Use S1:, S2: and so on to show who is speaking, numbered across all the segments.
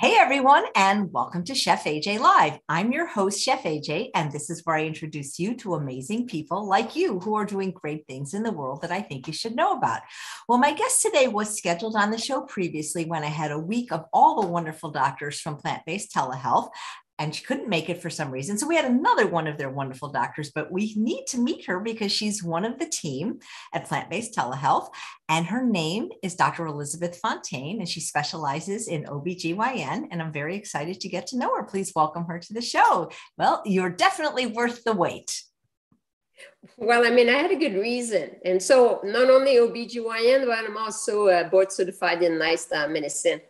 S1: Hey everyone, and welcome to Chef AJ Live. I'm your host, Chef AJ, and this is where I introduce you to amazing people like you who are doing great things in the world that I think you should know about. Well, my guest today was scheduled on the show previously when I had a week of all the wonderful doctors from plant based telehealth and she couldn't make it for some reason. So we had another one of their wonderful doctors, but we need to meet her because she's one of the team at Plant Based Telehealth. And her name is Dr. Elisabeth Fontaine, and she specializes in OBGYN. And I'm very excited to get to know her. Please welcome her to the show. Well, you're definitely worth the wait.
S2: Well, I mean, I had a good reason. And so not only OBGYN, but I'm also uh, board certified in lifestyle medicine.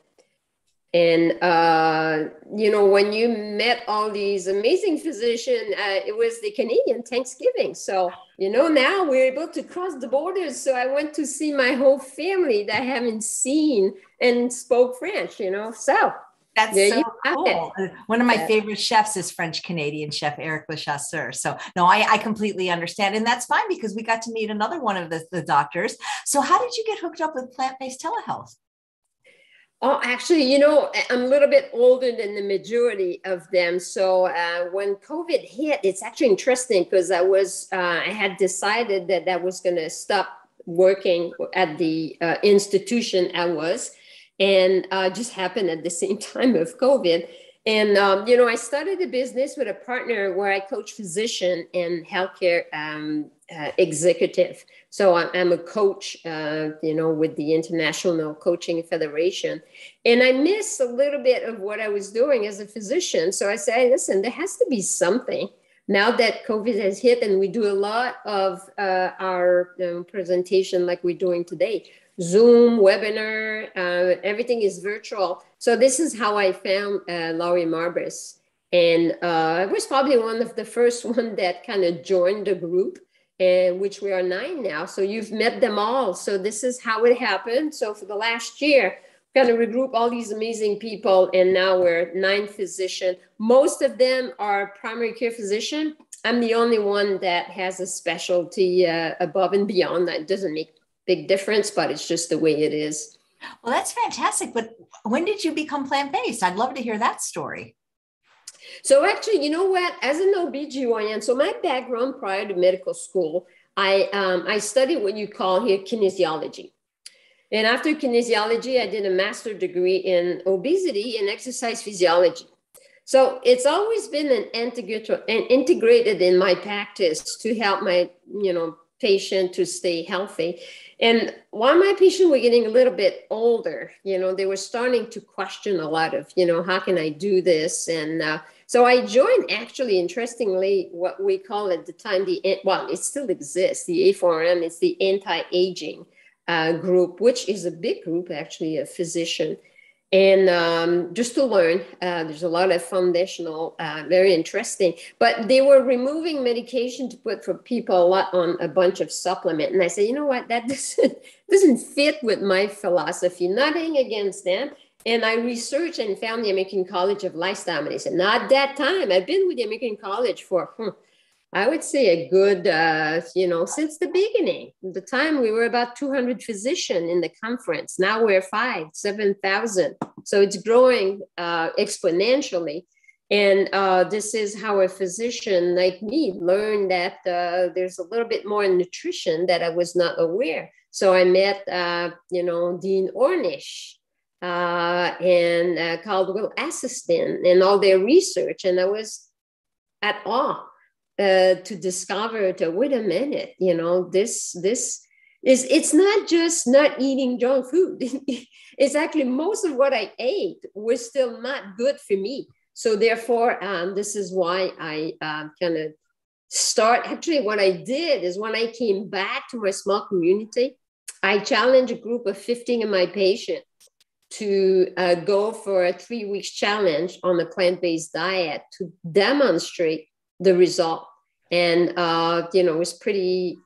S2: And, uh, you know, when you met all these amazing physicians, uh, it was the Canadian Thanksgiving. So, you know, now we're able to cross the borders. So I went to see my whole family that I haven't seen and spoke French, you know. So
S1: that's so cool. One of my yeah. favorite chefs is French Canadian chef Eric Lechasseur. So no, I, I, completely understand. And that's fine because we got to meet another one of the, the doctors. So how did you get hooked up with plant-based telehealth?
S2: Oh, actually, you know, I'm a little bit older than the majority of them. So uh, when COVID hit, it's actually interesting because I was, uh, I had decided that I was going to stop working at the uh, institution I was, and uh, just happened at the same time of COVID. And um, you know, I started a business with a partner where I coach physician and healthcare um, uh, executive. So I'm a coach, uh, you know, with the International Coaching Federation. And I miss a little bit of what I was doing as a physician. So I say, listen, there has to be something. Now that COVID has hit, and we do a lot of uh, our know, presentation like we're doing today, Zoom, webinar, uh, everything is virtual. So this is how I found uh, Laurie Marbas. And uh, I was probably one of the first one that kind of joined the group and which we are nine now. So you've met them all. So this is how it happened. So for the last year, kind of regroup all these amazing people, and now we're nine physician. Most of them are primary care physician. I'm the only one that has a specialty uh, above and beyond. That doesn't make big difference, but it's just the way it is.
S1: Well, that's fantastic. But when did you become plant based? I'd love to hear that story.
S2: So actually, you know what? As an OBGYN, so my background prior to medical school, I, um, I studied what you call here kinesiology. And after kinesiology, I did a master degree in obesity and exercise physiology. So it's always been an integrated, integrated in my practice to help my, you know, patient to stay healthy. And while my patients were getting a little bit older, you know, they were starting to question a lot of, you know, how can I do this? And uh, so I joined actually, interestingly, what we call at the time the, well, it still exists, the A4M, it's the anti-aging uh, group, which is a big group, actually, a physician. And um, just to learn, uh, there's a lot of foundational, uh, very interesting. But they were removing medication to put for people a lot on a bunch of supplement. And I said, you know what, that doesn't, doesn't fit with my philosophy. Nothing against them and I researched and found the American College of Lifestyle Medicine. Not that time. I've been with the American College for, hmm, I would say, a good, uh, you know, since the beginning. The time we were about 200 physicians in the conference. Now we're five, 7,000. So it's growing uh, exponentially. And uh, this is how a physician like me learned that uh, there's a little bit more nutrition that I was not aware. So I met, uh, you know, Dean Ornish, uh, and uh, Caldwell Esselstyn and all their research. And I was at awe uh, to discover that, wait a minute, you know, this, this is, it's not just not eating junk food. it's actually most of what I ate was still not good for me. So therefore, um, this is why I uh, kind of start. Actually, what I did is when I came back to my small community, I challenged a group of 15 of my patients to uh, go for a three weeks challenge on a plant based diet to demonstrate the result. And, uh, you know, it's pretty,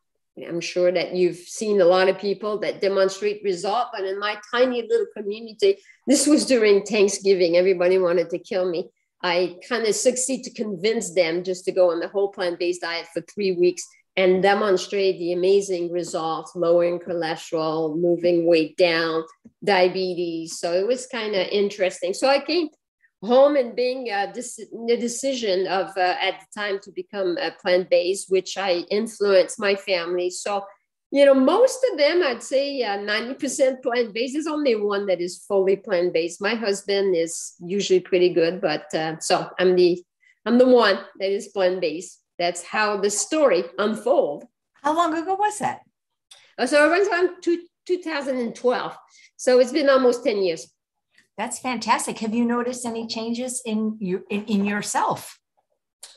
S2: I'm sure that you've seen a lot of people that demonstrate result. But in my tiny little community, this was during Thanksgiving. Everybody wanted to kill me. I kind of succeed to convince them just to go on the whole plant based diet for three weeks. and demonstrate the amazing results, lowering cholesterol, moving weight down, diabetes. So it was kind of interesting. So I came home and being uh, the decision of uh, at the time to become a plant-based, which I influenced my family. So you know, most of them, I'd say uh, 90% plant based. There's only one that is fully plant based. My husband is usually pretty good, but uh, so I'm the I'm the one that is plant based. That's how the story unfold.
S1: How long ago was that?
S2: Uh, so on two, 2012. So it's been almost 10 years.
S1: That's fantastic. Have you noticed any changes in you in, in yourself?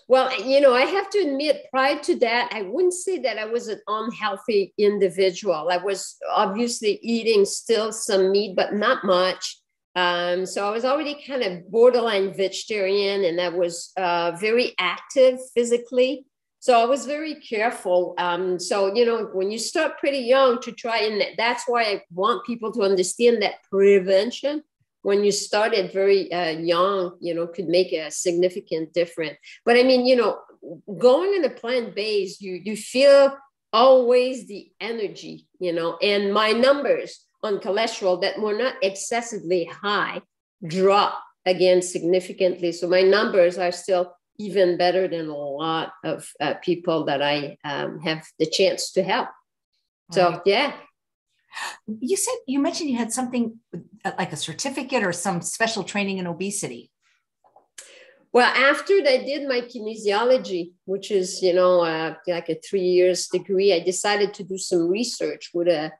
S2: Well, you know, I have to admit, prior to that, I wouldn't say that I was an unhealthy individual. I was obviously eating still some meat, but not much. Um, so I was already kind of borderline vegetarian and I was uh, very active physically. So I was very careful. Um, so, you know, when you start pretty young to try, and that's why I want people to understand that prevention when you started very uh, young, you know, could make a significant difference. But I mean, you know, going in a plant based, you you feel always the energy, you know, and my numbers on cholesterol that were not excessively high drop again significantly. So my numbers are still even better than a lot of uh, people that I um, have the chance to help. So yeah,
S1: you said you mentioned you had something uh, like a certificate or some special training in obesity.
S2: Well, after I did my kinesiology, which is you know uh, like a three years degree, I decided to do some research with a,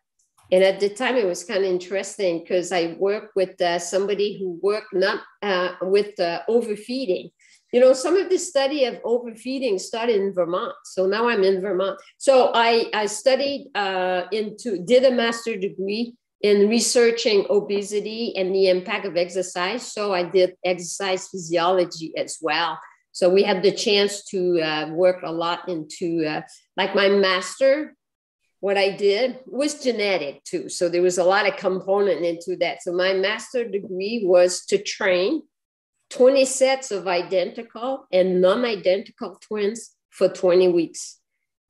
S2: and at the time it was kind of interesting because I worked with uh, somebody who worked not uh, with uh, overfeeding, you know, some of the study of overfeeding started in Vermont. So now I'm in Vermont. So I, I studied uh, into, did a master degree in researching obesity and the impact of exercise. So I did exercise physiology as well. So we had the chance to uh, work a lot into, uh, like my master, what I did was genetic too. So there was a lot of component into that. So my master degree was to train 20 sets of identical and non-identical twins for 20 weeks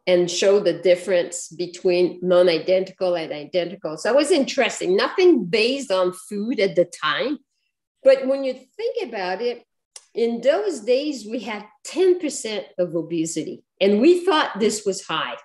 S2: and show the difference between non-identical and identical. So it was interesting. Nothing based on food at the time. But when you think about it, in those days, we had 10% of obesity. And we thought this was high.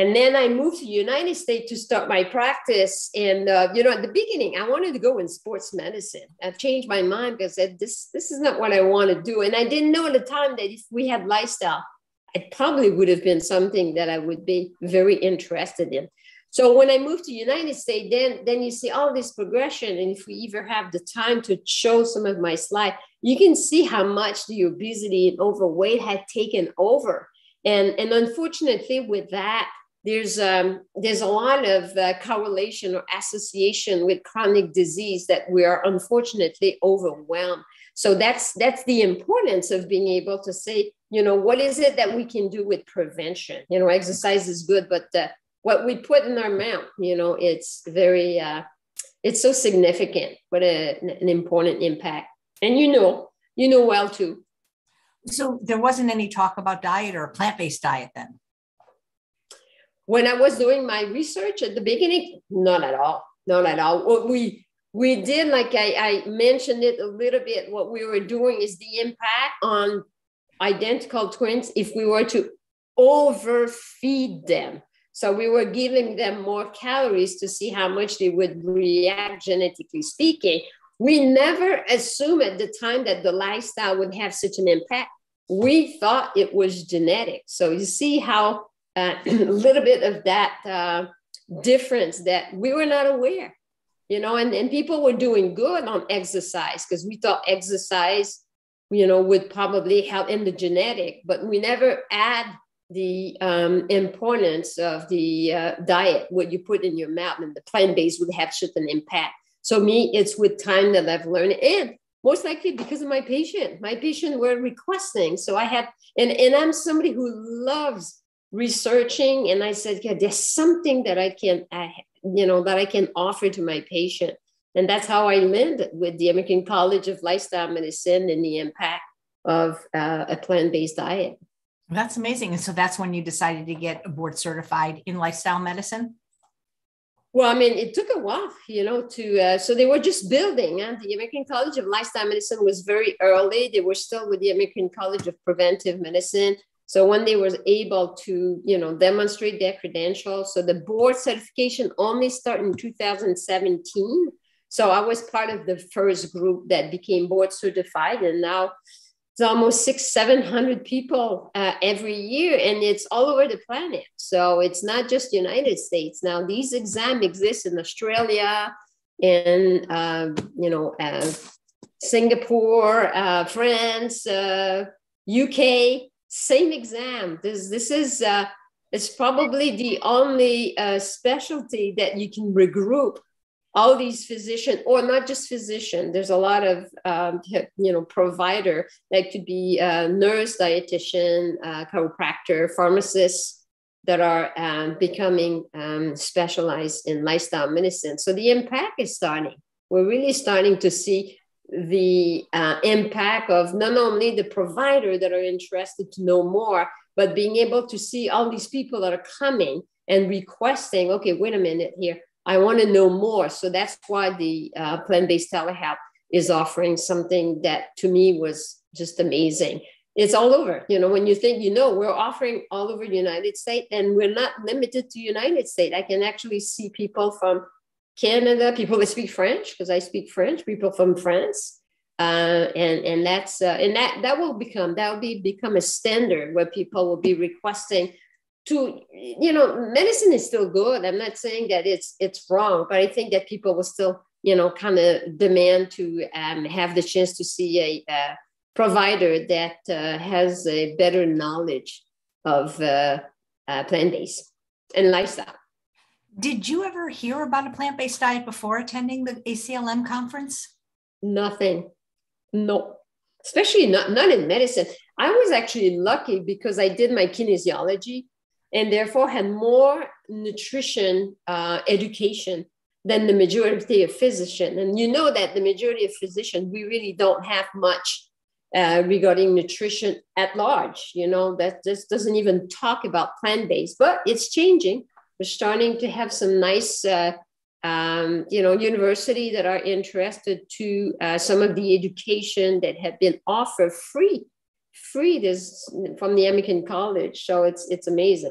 S2: And then I moved to the United States to start my practice. And uh, you know, at the beginning, I wanted to go in sports medicine. I've changed my mind because I said this this is not what I want to do. And I didn't know at the time that if we had lifestyle, it probably would have been something that I would be very interested in. So when I moved to United States, then then you see all this progression. And if we ever have the time to show some of my slide, you can see how much the obesity and overweight had taken over. And, and unfortunately, with that, there's um, there's a lot of uh, correlation or association with chronic disease that we are unfortunately overwhelmed. So that's that's the importance of being able to say, you know, what is it that we can do with prevention? You know, exercise is good, but uh, what we put in our mouth, you know, it's very uh, it's so significant, what a, an important impact. And you know, you know well too.
S1: So there wasn't any talk about diet or plant based diet then
S2: when I was doing my research at the beginning, not at all, not at all. What we we did, like I, I mentioned it a little bit, what we were doing is the impact on identical twins if we were to overfeed them. So we were giving them more calories to see how much they would react genetically speaking. We never assumed at the time that the lifestyle would have such an impact. We thought it was genetic. So you see how uh, a little bit of that uh, difference that we were not aware, you know, and, and people were doing good on exercise because we thought exercise, you know, would probably help in the genetic, but we never add the um, importance of the uh, diet, what you put in your mouth, and the plant based would have such an impact. So me, it's with time that I've learned, and most likely because of my patient. My patient were requesting, so I have, and and I'm somebody who loves researching and I said, yeah, there's something that I can, you know, that I can offer to my patient. And that's how I landed with the American College of Lifestyle Medicine and the impact of uh, a plant-based diet.
S1: That's amazing. And so that's when you decided to get board certified in lifestyle medicine?
S2: Well, I mean, it took a while, you know, to, uh, so they were just building. And the American College of Lifestyle Medicine was very early. They were still with the American College of Preventive Medicine. So when they were able to, you know, demonstrate their credentials, so the board certification only started in 2017. So I was part of the first group that became board certified. And now it's almost six, 700 people uh, every year, and it's all over the planet. So it's not just United States. Now these exams exist in Australia and, uh, you know, uh, Singapore, uh, France, UK, uh, same exam. This, this is, uh, it's probably the only uh, specialty that you can regroup all these physicians or not just physician there's a lot of um, you know provider that could be a nurse dietitian uh, chiropractor pharmacists that are um, becoming um, specialized in lifestyle medicine so the impact is starting we're really starting to see the uh, impact of not only the provider that are interested to know more but being able to see all these people that are coming and requesting okay wait a minute here I want to know more. So that's why the uh, plant based telehealth is offering something that to me was just amazing. It's all over. You know, when you think, you know, we're offering all over the United States and we're not limited to United States. I can actually see people from Canada, people that speak French, because I speak French, people from France. Uh, and and that's uh, and that that will become that will be become a standard where people will be requesting to you know medicine is still good i'm not saying that it's it's wrong but i think that people will still you know kind of demand to um, have the chance to see a, a provider that uh, has a better knowledge of uh, uh, plant-based and lifestyle
S1: did you ever hear about a plant-based diet before attending the aclm conference
S2: nothing no especially not, not in medicine i was actually lucky because i did my kinesiology and therefore had more nutrition uh, education than the majority of physicians. And you know that the majority of physicians, we really don't have much uh, regarding nutrition at large. You know, that just doesn't even talk about plant based, but it's changing. We're starting to have some nice, uh, um, you know, university that are interested to uh, some of the education that have been offered free free this from the American College. So it's it's amazing.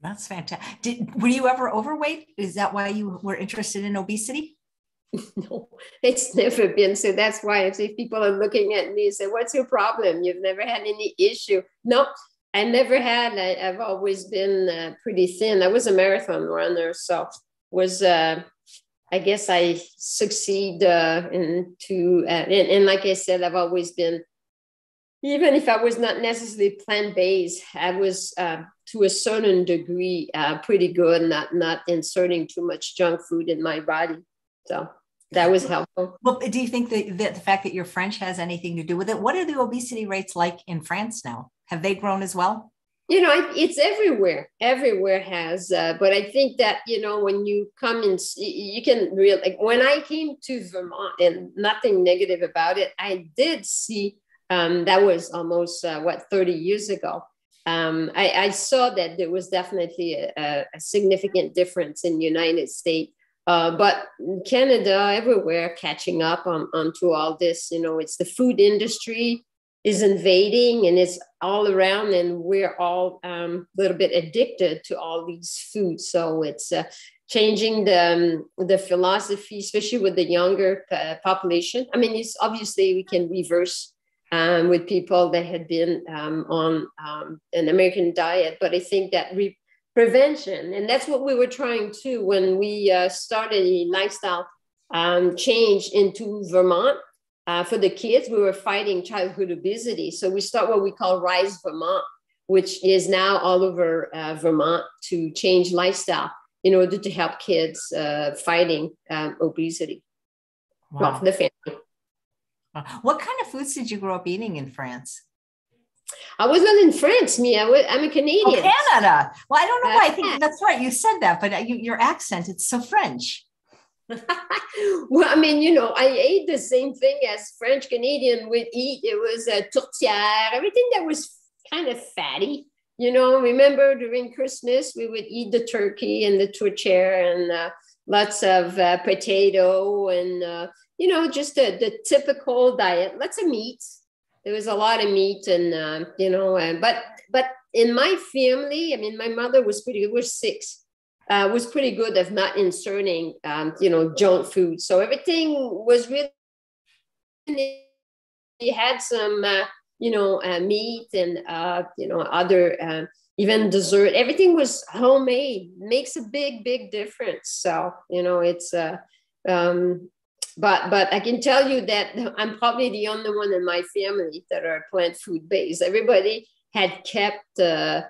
S1: That's fantastic. Did were you ever overweight? Is that why you were interested in obesity?
S2: No, it's never been. So that's why if people are looking at me and say, What's your problem? You've never had any issue. No, I never had. I, have always been uh, pretty thin. I was a marathon runner, so was uh, I guess I succeed uh, into uh, and, and like I said, I've always been even if I was not necessarily plant based, I was uh, to a certain degree uh, pretty good, not not inserting too much junk food in my body. So that was helpful.
S1: Well, do you think that, that the fact that you're French has anything to do with it? What are the obesity rates like in France now? Have they grown as well?
S2: You know, it's everywhere. Everywhere has, uh, but I think that you know when you come see, you can really like when I came to Vermont, and nothing negative about it. I did see um, that was almost uh, what 30 years ago. Um, I, I, saw that there was definitely a, a significant difference in United States. Uh, but Canada, everywhere, catching up on onto all this. You know, it's the food industry is invading, and it's all around, and we're all um, a little bit addicted to all these foods. So it's uh, changing the um, the philosophy, especially with the younger uh, population. I mean, it's obviously we can reverse um, with people that had been um, on um, an American diet. But I think that re- prevention, and that's what we were trying to when we uh, started a lifestyle um, change into Vermont. Uh, for the kids, we were fighting childhood obesity. So we start what we call Rise Vermont, which is now all over uh, Vermont to change lifestyle in order to help kids uh, fighting um, obesity. Wow. Well, the family.
S1: What kind of foods did you grow up eating in France?
S2: I was not in France, was, I'm a Canadian. Oh,
S1: Canada. Well, I don't know why. I think that's right. You said that, but uh, you, your accent, it's so French.
S2: well, I mean, you know, I ate the same thing as French Canadian would eat. It was a tourtière, everything that was kind of fatty. You know, remember during Christmas, we would eat the turkey and the tourtière and uh, lots of uh, potato and, uh, you know, just the, the typical diet, lots of meat. There was a lot of meat and, uh, you know, but, but in my family, I mean, my mother was pretty good. We're six. Uh, was pretty good of not inserting, um, you know, junk food. So everything was really. We had some, uh, you know, uh, meat and uh, you know other uh, even dessert. Everything was homemade. Makes a big, big difference. So you know, it's. Uh, um, but but I can tell you that I'm probably the only one in my family that are plant food based. Everybody had kept uh,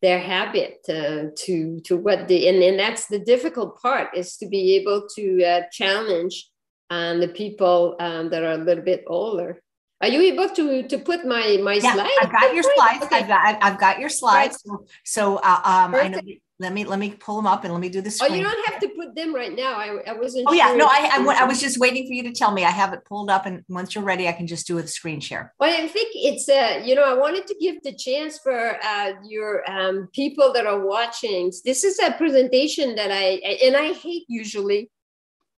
S2: their habit uh, to to what the and, and that's the difficult part is to be able to uh, challenge um, the people um, that are a little bit older. Are you able to to put my my
S1: yeah,
S2: slides?
S1: I've got your slides. Okay. I've got I've got your slides. Right. So, so uh, um, I know let me let me pull them up and let me do this.
S2: Oh, you don't have to put them right now. I, I wasn't.
S1: Oh yeah, no, I, I, I was just waiting for you to tell me. I have it pulled up, and once you're ready, I can just do a screen share.
S2: Well, I think it's uh, you know, I wanted to give the chance for uh, your um, people that are watching. This is a presentation that I and I hate usually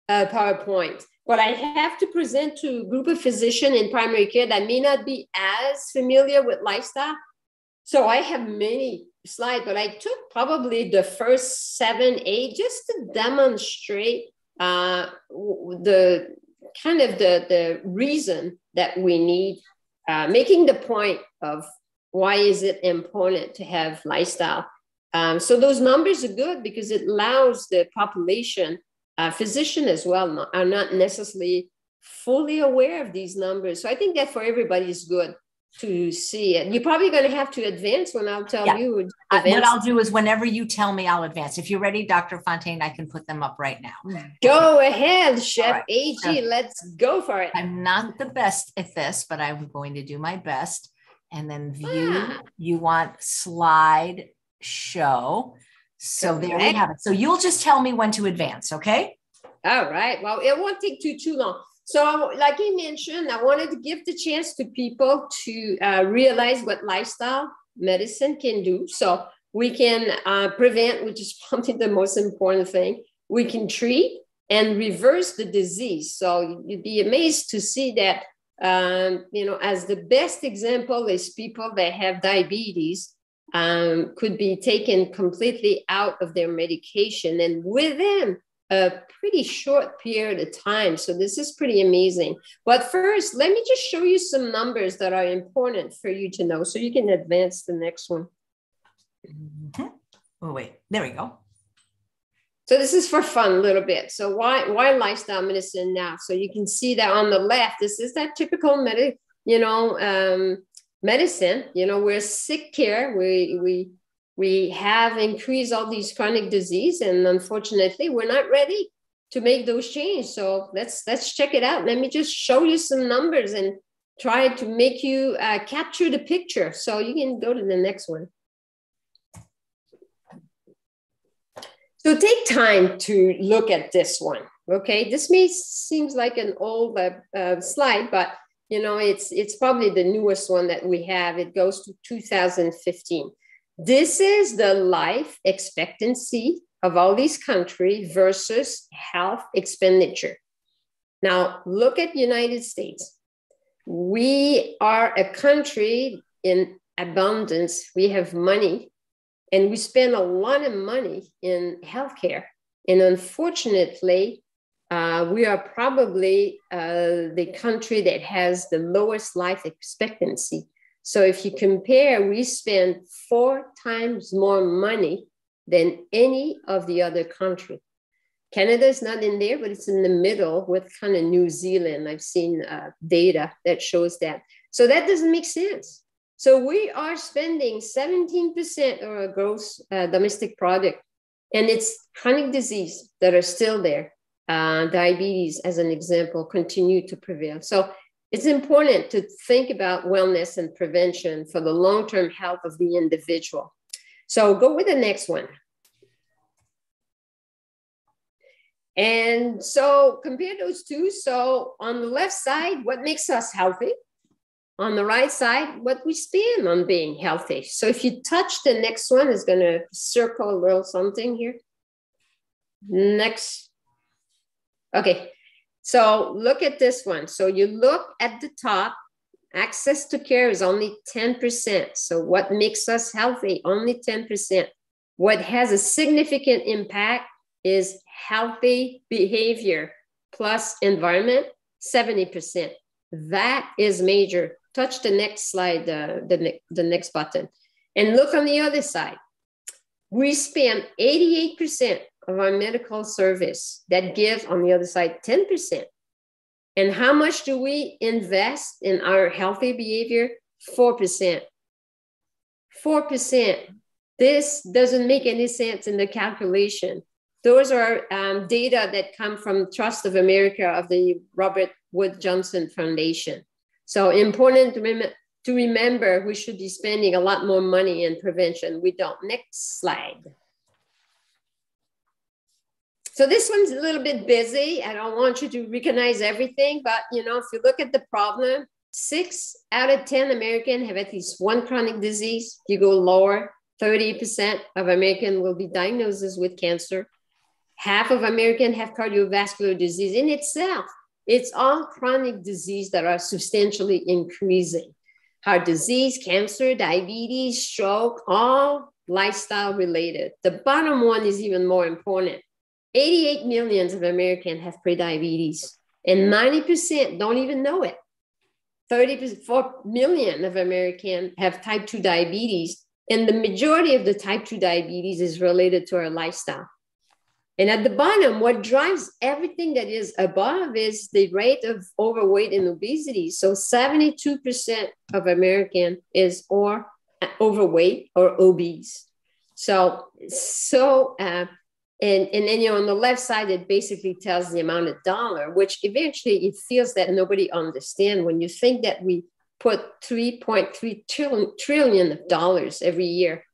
S2: uh, PowerPoint, but I have to present to a group of physicians in primary care that may not be as familiar with lifestyle. So I have many slides, but I took probably the first seven, eight just to demonstrate uh, the kind of the, the reason that we need, uh, making the point of why is it important to have lifestyle. Um, so those numbers are good because it allows the population, uh, physician as well, are not necessarily fully aware of these numbers. So I think that for everybody is good to see it. You're probably going to have to advance when I'll tell yeah. you.
S1: Uh, what I'll do is whenever you tell me, I'll advance. If you're ready, Dr. Fontaine, I can put them up right now.
S2: Go ahead, Chef right. AJ. So let's go for it.
S1: I'm not the best at this, but I'm going to do my best. And then view, ah. you want slide show. So there we have it. So you'll just tell me when to advance, okay?
S2: All right. Well, it won't take too too long. So, like I mentioned, I wanted to give the chance to people to uh, realize what lifestyle medicine can do. So, we can uh, prevent, which is probably the most important thing. We can treat and reverse the disease. So, you'd be amazed to see that, um, you know, as the best example is people that have diabetes um, could be taken completely out of their medication and within a pretty short period of time. So this is pretty amazing. But first, let me just show you some numbers that are important for you to know so you can advance the next one.
S1: Mm-hmm. Oh, wait, there we go.
S2: So this is for fun a little bit. So why why lifestyle medicine now? So you can see that on the left, this is that typical medic, you know, um, medicine. You know, we're sick care. We we we have increased all these chronic disease and unfortunately we're not ready to make those changes so let's let's check it out let me just show you some numbers and try to make you uh, capture the picture so you can go to the next one so take time to look at this one okay this may seems like an old uh, uh, slide but you know it's it's probably the newest one that we have it goes to 2015 this is the life expectancy of all these countries versus health expenditure. Now, look at United States. We are a country in abundance. We have money and we spend a lot of money in healthcare. And unfortunately, uh, we are probably uh, the country that has the lowest life expectancy so if you compare, we spend four times more money than any of the other country. Canada is not in there, but it's in the middle with kind of New Zealand. I've seen uh, data that shows that. So that doesn't make sense. So we are spending 17% of our gross uh, domestic product, and it's chronic disease that are still there. Uh, diabetes, as an example, continue to prevail. So it's important to think about wellness and prevention for the long term health of the individual. So go with the next one. And so compare those two. So on the left side, what makes us healthy? on the right side what we spend on being healthy. So if you touch the next one, is going to circle a little something here. Next. Okay. So look at this one. So you look at the top, access to care is only 10%. So what makes us healthy? Only 10%. What has a significant impact is healthy behavior plus environment, 70%. That is major. Touch the next slide, uh, the, the next button. And look on the other side. We spend 88% of our medical service that give on the other side 10%. And how much do we invest in our healthy behavior? 4%. 4%. This doesn't make any sense in the calculation. Those are um, data that come from Trust of America of the Robert Wood Johnson Foundation. So important to, rem- to remember, we should be spending a lot more money in prevention. We don't. Next slide. So this one's a little bit busy. I don't want you to recognize everything, but you know, if you look at the problem, six out of 10 Americans have at least one chronic disease. If you go lower, 30% of Americans will be diagnosed with cancer. Half of Americans have cardiovascular disease in itself. It's all chronic disease that are substantially increasing. Heart disease, cancer, diabetes, stroke, all lifestyle related. The bottom one is even more important 88 millions of Americans have prediabetes, and 90% don't even know it. 34 million of Americans have type 2 diabetes, and the majority of the type 2 diabetes is related to our lifestyle. And at the bottom, what drives everything that is above is the rate of overweight and obesity. So 72% of American is or overweight or obese. So, so uh, and, and then you know on the left side it basically tells the amount of dollar which eventually it feels that nobody understand when you think that we put 3.3 trillion, trillion of dollars every year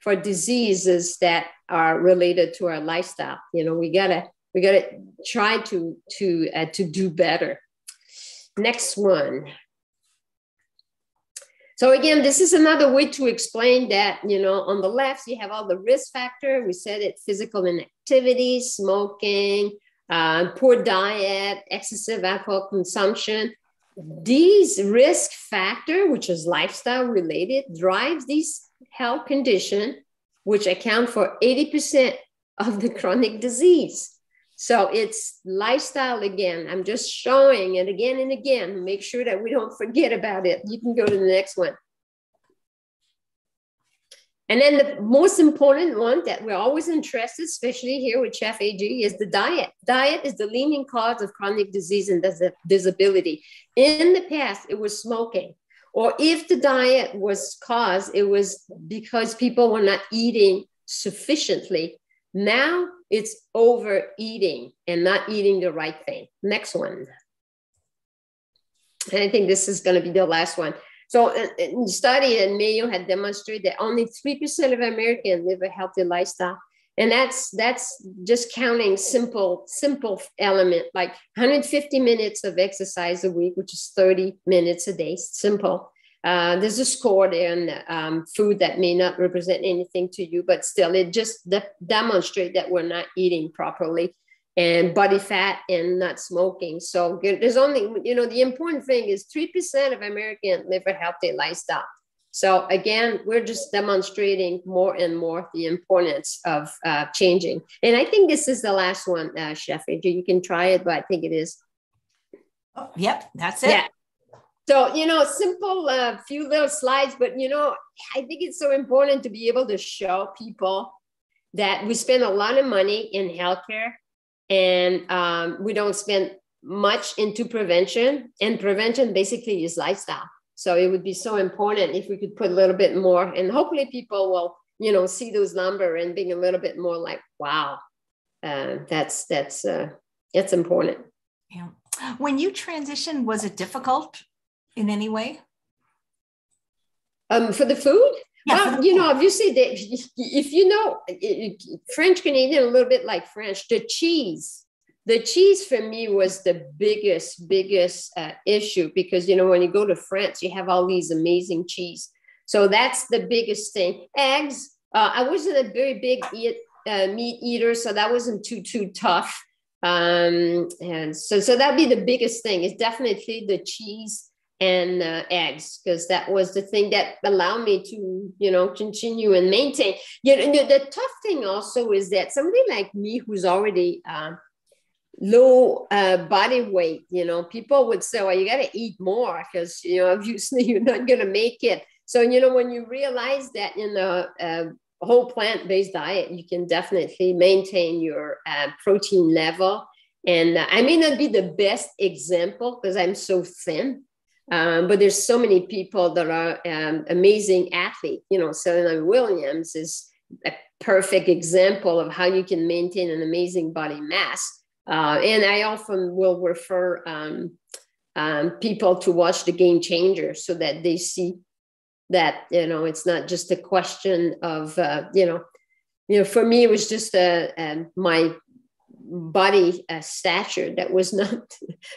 S2: for diseases that are related to our lifestyle. You know we gotta we gotta try to to uh, to do better. Next one so again, this is another way to explain that, you know, on the left, you have all the risk factor. We said it, physical inactivity, smoking, uh, poor diet, excessive alcohol consumption. These risk factor, which is lifestyle related, drives these health condition, which account for 80% of the chronic disease. So it's lifestyle again. I'm just showing it again and again. Make sure that we don't forget about it. You can go to the next one. And then the most important one that we're always interested, especially here with Chef AJ, is the diet. Diet is the leading cause of chronic disease and disability. In the past, it was smoking. Or if the diet was caused, it was because people were not eating sufficiently. Now it's overeating and not eating the right thing. Next one. And I think this is going to be the last one. So, uh, uh, a study in Mayo had demonstrated that only 3% of Americans live a healthy lifestyle. And that's that's just counting simple simple element like 150 minutes of exercise a week, which is 30 minutes a day. Simple. Uh, there's a score there and um, food that may not represent anything to you, but still, it just de- demonstrate that we're not eating properly and body fat and not smoking. So there's only, you know, the important thing is 3% of Americans live a healthy lifestyle. So again, we're just demonstrating more and more the importance of uh, changing. And I think this is the last one, uh, Chef Adrian. You can try it, but I think it is.
S1: Oh, yep, that's it.
S2: Yeah. So, you know, simple, uh, few little slides, but, you know, I think it's so important to be able to show people that we spend a lot of money in healthcare and um, we don't spend much into prevention. And prevention basically is lifestyle. So it would be so important if we could put a little bit more, and hopefully people will, you know, see those numbers and being a little bit more like, wow, uh, that's that's uh, that's important.
S1: Yeah. When you transitioned, was it difficult in any way?
S2: Um, for the food? Yeah, well, you know, obviously, if you know French Canadian, a little bit like French, the cheese the cheese for me was the biggest, biggest uh, issue because, you know, when you go to France, you have all these amazing cheese. So that's the biggest thing. Eggs, uh, I wasn't a very big eat, uh, meat eater, so that wasn't too, too tough. Um, and so, so that'd be the biggest thing is definitely the cheese and uh, eggs because that was the thing that allowed me to you know continue and maintain. You know the tough thing also is that somebody like me who's already uh, low uh, body weight you know people would say well you got to eat more because you know obviously you're not going to make it. So you know when you realize that in a, a whole plant-based diet you can definitely maintain your uh, protein level. And uh, i may not be the best example because i'm so thin um, but there's so many people that are um, amazing athletes. You know, Serena Williams is a perfect example of how you can maintain an amazing body mass. Uh, and I often will refer um, um, people to watch the Game Changer so that they see that you know it's not just a question of uh, you know you know for me it was just a my body uh, stature that was not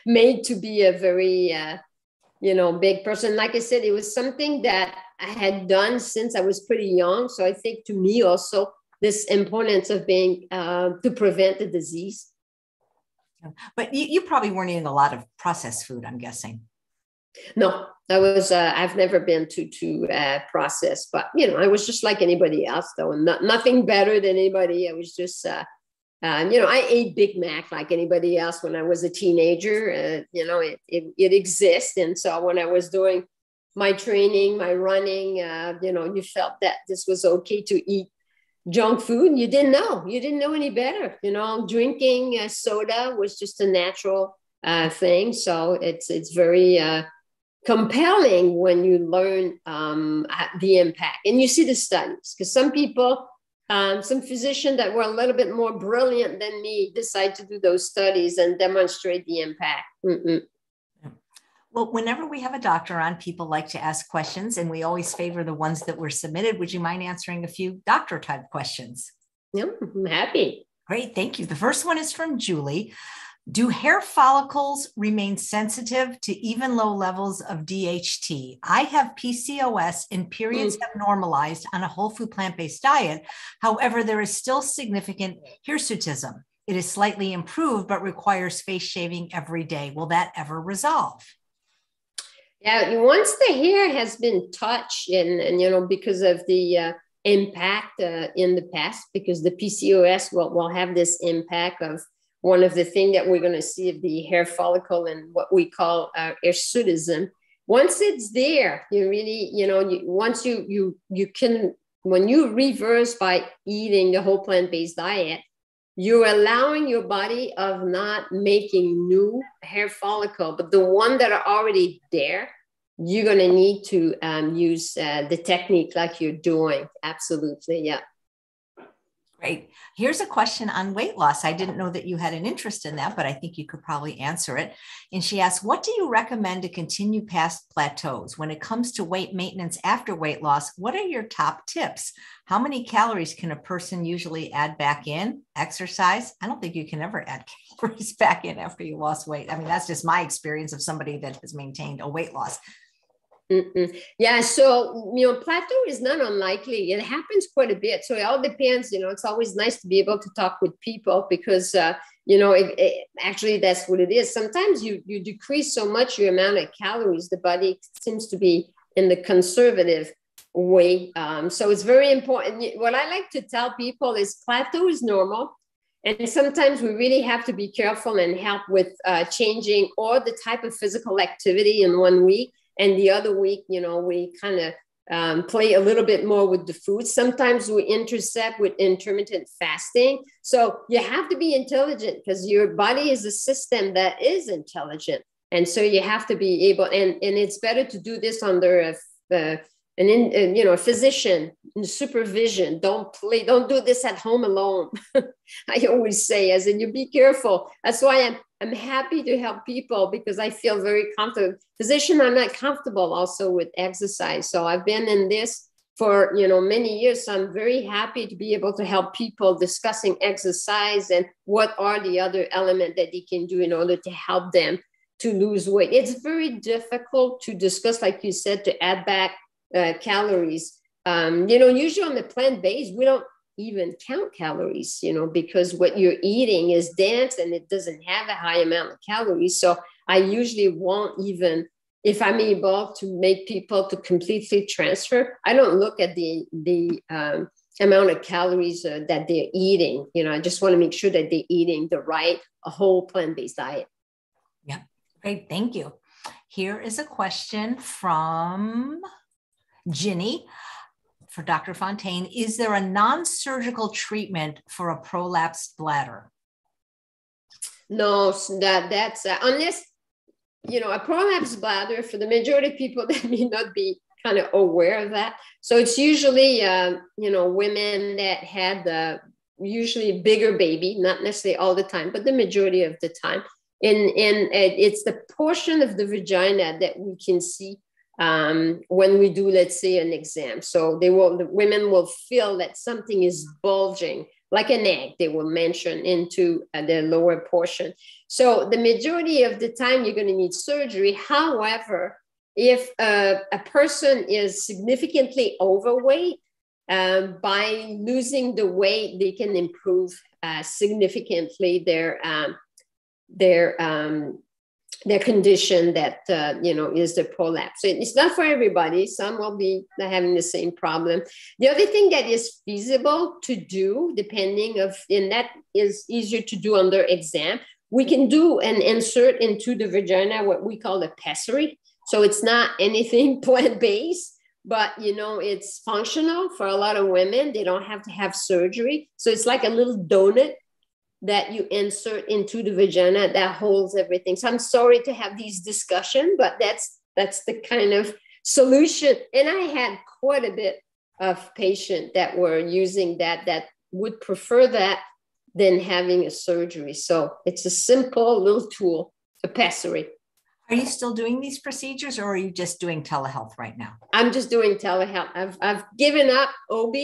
S2: made to be a very uh, you know, big person. Like I said, it was something that I had done since I was pretty young. So I think to me also this importance of being uh, to prevent the disease.
S1: But you, you, probably weren't eating a lot of processed food, I'm guessing.
S2: No, I was. Uh, I've never been to to uh, process, but you know, I was just like anybody else, though, and not, nothing better than anybody. I was just uh, um, you know, I ate Big Mac like anybody else when I was a teenager. Uh, you know, it, it, it exists. And so when I was doing my training, my running, uh, you know, you felt that this was okay to eat junk food. And You didn't know. You didn't know any better. You know, drinking uh, soda was just a natural uh, thing. So it's it's very uh, compelling when you learn um, the impact and you see the studies because some people um, some physicians that were a little bit more brilliant than me decide to do those studies and demonstrate the impact. Mm-mm.
S1: Well, whenever we have a doctor on, people like to ask questions, and we always favor the ones that were submitted. Would you mind answering a few doctor type questions?
S2: Yeah, I'm happy.
S1: Great, thank you. The first one is from Julie. Do hair follicles remain sensitive to even low levels of DHT? I have PCOS and periods mm. have normalized on a whole food plant based diet. However, there is still significant hirsutism. It is slightly improved, but requires face shaving every day. Will that ever resolve?
S2: Yeah, once the hair has been touched, and, and you know, because of the uh, impact uh, in the past, because the PCOS will, will have this impact of one of the things that we're going to see of the hair follicle and what we call uh, hirsutism. Once it's there, you really, you know, you, once you you you can when you reverse by eating the whole plant-based diet, you're allowing your body of not making new hair follicle, but the one that are already there, you're going to need to um, use uh, the technique like you're doing. Absolutely, yeah.
S1: Great. Here's a question on weight loss. I didn't know that you had an interest in that, but I think you could probably answer it. And she asked, What do you recommend to continue past plateaus? When it comes to weight maintenance after weight loss, what are your top tips? How many calories can a person usually add back in? Exercise? I don't think you can ever add calories back in after you lost weight. I mean, that's just my experience of somebody that has maintained a weight loss.
S2: Mm-mm. Yeah, so you know, plateau is not unlikely. It happens quite a bit. So it all depends. You know, it's always nice to be able to talk with people because uh, you know, it, it, actually that's what it is. Sometimes you you decrease so much your amount of calories, the body seems to be in the conservative way. Um, so it's very important. What I like to tell people is plateau is normal. And sometimes we really have to be careful and help with uh, changing all the type of physical activity in one week and the other week you know we kind of um, play a little bit more with the food. Sometimes we intercept with intermittent fasting. So you have to be intelligent because your body is a system that is intelligent. And so you have to be able and and it's better to do this under a, a an in, you know a physician supervision. Don't play don't do this at home alone. I always say as in you be careful. That's why i'm i'm happy to help people because i feel very comfortable. Physician i'm not comfortable also with exercise. So i've been in this for you know many years. So i'm very happy to be able to help people discussing exercise and what are the other elements that they can do in order to help them to lose weight. It's very difficult to discuss like you said to add back uh, calories um, you know usually on the plant-based we don't even count calories you know because what you're eating is dense and it doesn't have a high amount of calories so i usually won't even if I'm able to make people to completely transfer, I don't look at the the um, amount of calories uh, that they're eating. You know, I just want to make sure that they're eating the right whole plant based diet.
S1: Yeah, great, thank you. Here is a question from Ginny for Dr. Fontaine. Is there a non-surgical treatment for a prolapsed bladder?
S2: No, that that's uh, unless you know, a prolapsed bladder for the majority of people that may not be kind of aware of that. So it's usually, uh, you know, women that had the usually bigger baby, not necessarily all the time, but the majority of the time. And, and it's the portion of the vagina that we can see um, when we do, let's say, an exam. So they will, the women will feel that something is bulging like an egg, they will mention into uh, lower portion. So the majority of the time you're going to need surgery. However, if uh, a person is significantly overweight, um, by losing the weight, they can improve uh, significantly their um, their um, their condition that uh, you know is the prolapse. So it's not for everybody. Some will be having the same problem. The other thing that is feasible to do, depending of, and that is easier to do under exam, we can do an insert into the vagina what we call a pessary. So it's not anything plant based, but you know it's functional for a lot of women. They don't have to have surgery. So it's like a little donut that you insert into the vagina that holds everything. So I'm sorry to have these discussion, but that's that's the kind of solution. And I had quite a bit of patient that were using that that would prefer that than having a surgery. So it's a simple little tool, a pessary.
S1: Are you still doing these procedures or are you just doing telehealth right now?
S2: I'm just doing telehealth. I've, I've given up OB